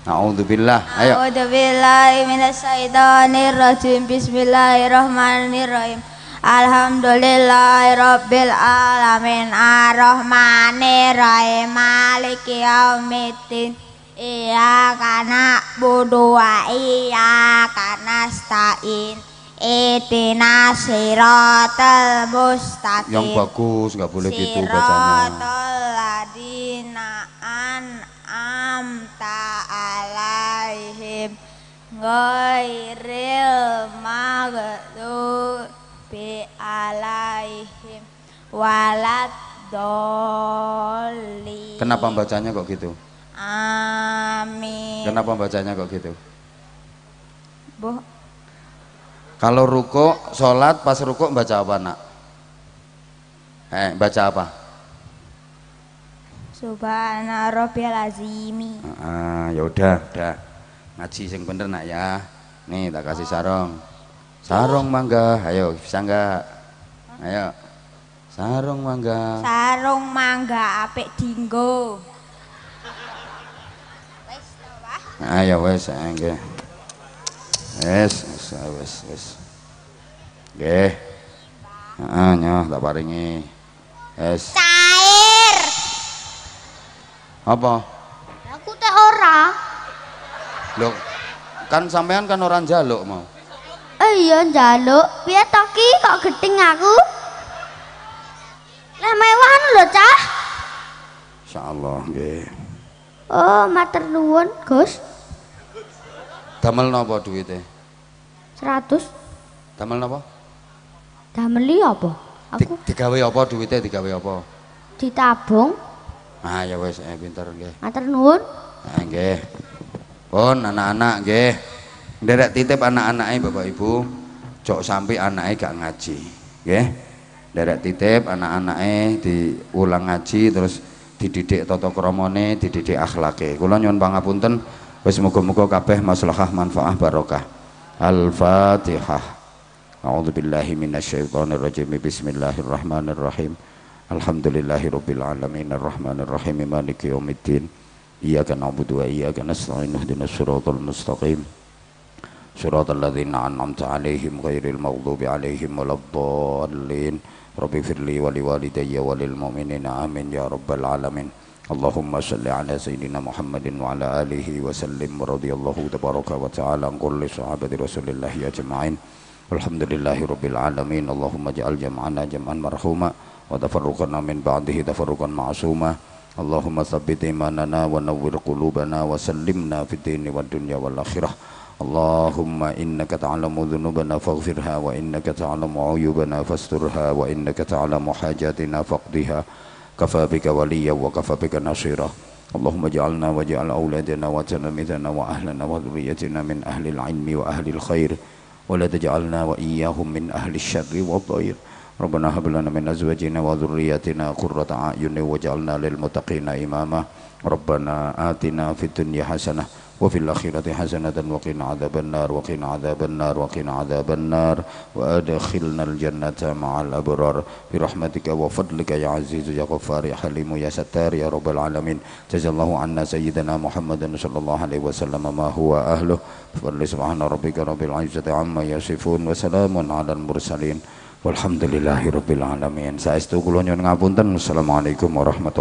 A'udzubillah. Ayo. A'udzu billahi minasyaitonir rajim. Bismillahirrahmanirrahim. Alhamdulillahirabbil alamin arrahmanirrahim maliki yaumiddin. Iyyaka na'budu wa iyyaka nasta'in. Ihdina siratal mustaqim. Yang bagus, nggak boleh gitu bacanya. Siratal ladina an'amta alaihim. Ghairil maghdubi alaihim walad dolli Kenapa bacanya kok gitu? Amin Kenapa bacanya kok gitu? Bu, Kalau ruko, sholat pas ruko baca apa nak? Eh, baca apa? Subhana rabbil azimi Ah, ya udah, udah. Ngaji sing bener nak ya. Nih tak kasih sarung. Sarung mangga, ayo bisa nggak? Ayo. Sarung mangga. Sarung mangga apik dinggo Wes to, Pak. Ayo wes, nggih. Wes, wes, wes, wes. Nggih. Heeh, nyoh tak paringi. Wes. Cair. Apa? Aku teh ora. Loh, kan sampean kan orang jaluk mau. Eh iya njaluk. Piye to ki? Kok gedeng aku? kemewahan lho cah. Insyaallah nggih. Oh matur nuwun Gus. Damel napa duwite? 100 damel napa? Dameli apa? Di, aku digawe apa duwite? Digawe apa? Ditabung. Ah ya wis eh pinter nggih. Matur nuwun. Ah nggih. Pun anak-anak nggih nderek titip anak-anake Bapak Ibu. Jok sampai anake gak ngaji nggih. Nderek titip anak-anake diulang ngaji terus dididik tata kramane dididik akhlake. Kula nyuwun pangapunten wis muga-muga kabeh maslahah manfaah barokah. Al-fatihah. A'udzu billahi minasyaitonir rajim bismillahirrahmanirrahim. Alhamdulillahi rabbil alamin. Arrahmanir rahim maliki yaumiddin. Iyyaka na'budu wa iyyaka nasta'in. Ihdinas siratal mustaqim Siratal ladzina an'amta 'alaihim ghairil maghdubi 'alaihim waladdallin Rabbi firli wa liwalidayya wa lil mu'minina amin ya rabbal alamin Allahumma salli ala sayyidina Muhammadin wa ala alihi wa sallim radhiyallahu tabaraka wa ta'ala an kulli sahabati rasulillahi ajma'in Alhamdulillahi rabbil alamin Allahumma ja'al jam'ana jam'an marhuma wa tafarruqana min ba'dihi tafarruqan ma'suma Allahumma thabbit imanana wa nawwir qulubana wa sallimna اللهم إنك تعلم ذنوبنا فاغفرها وإنك تعلم عيوبنا فاسترها وإنك تعلم حاجاتنا فاقضها. كفى بك وليا وكفى بك نصيرا. اللهم اجعلنا واجعل أولادنا وتلاميذنا وأهلنا وذريتنا من أهل العلم وأهل الخير ولا تجعلنا وإياهم من أهل الشر والضير ربنا هب لنا من أزواجنا وذرياتنا قرة أعين واجعلنا للمتقين إماما. ربنا آتنا في الدنيا حسنة وفي الآخرة حسنة وقنا عذاب النار وقنا عذاب النار وقنا عذاب النار وأدخلنا الجنة مع الأبرار برحمتك وفضلك يا عزيز يا غفار يا حليم يا ستار يا رب العالمين جزا الله عنا سيدنا محمد صلى الله عليه وسلم ما هو أهله فضل سبحان ربك رب العزة عما يصفون وسلام على المرسلين والحمد لله رب العالمين saestu kula nyuwun ngapunten assalamualaikum warahmatullahi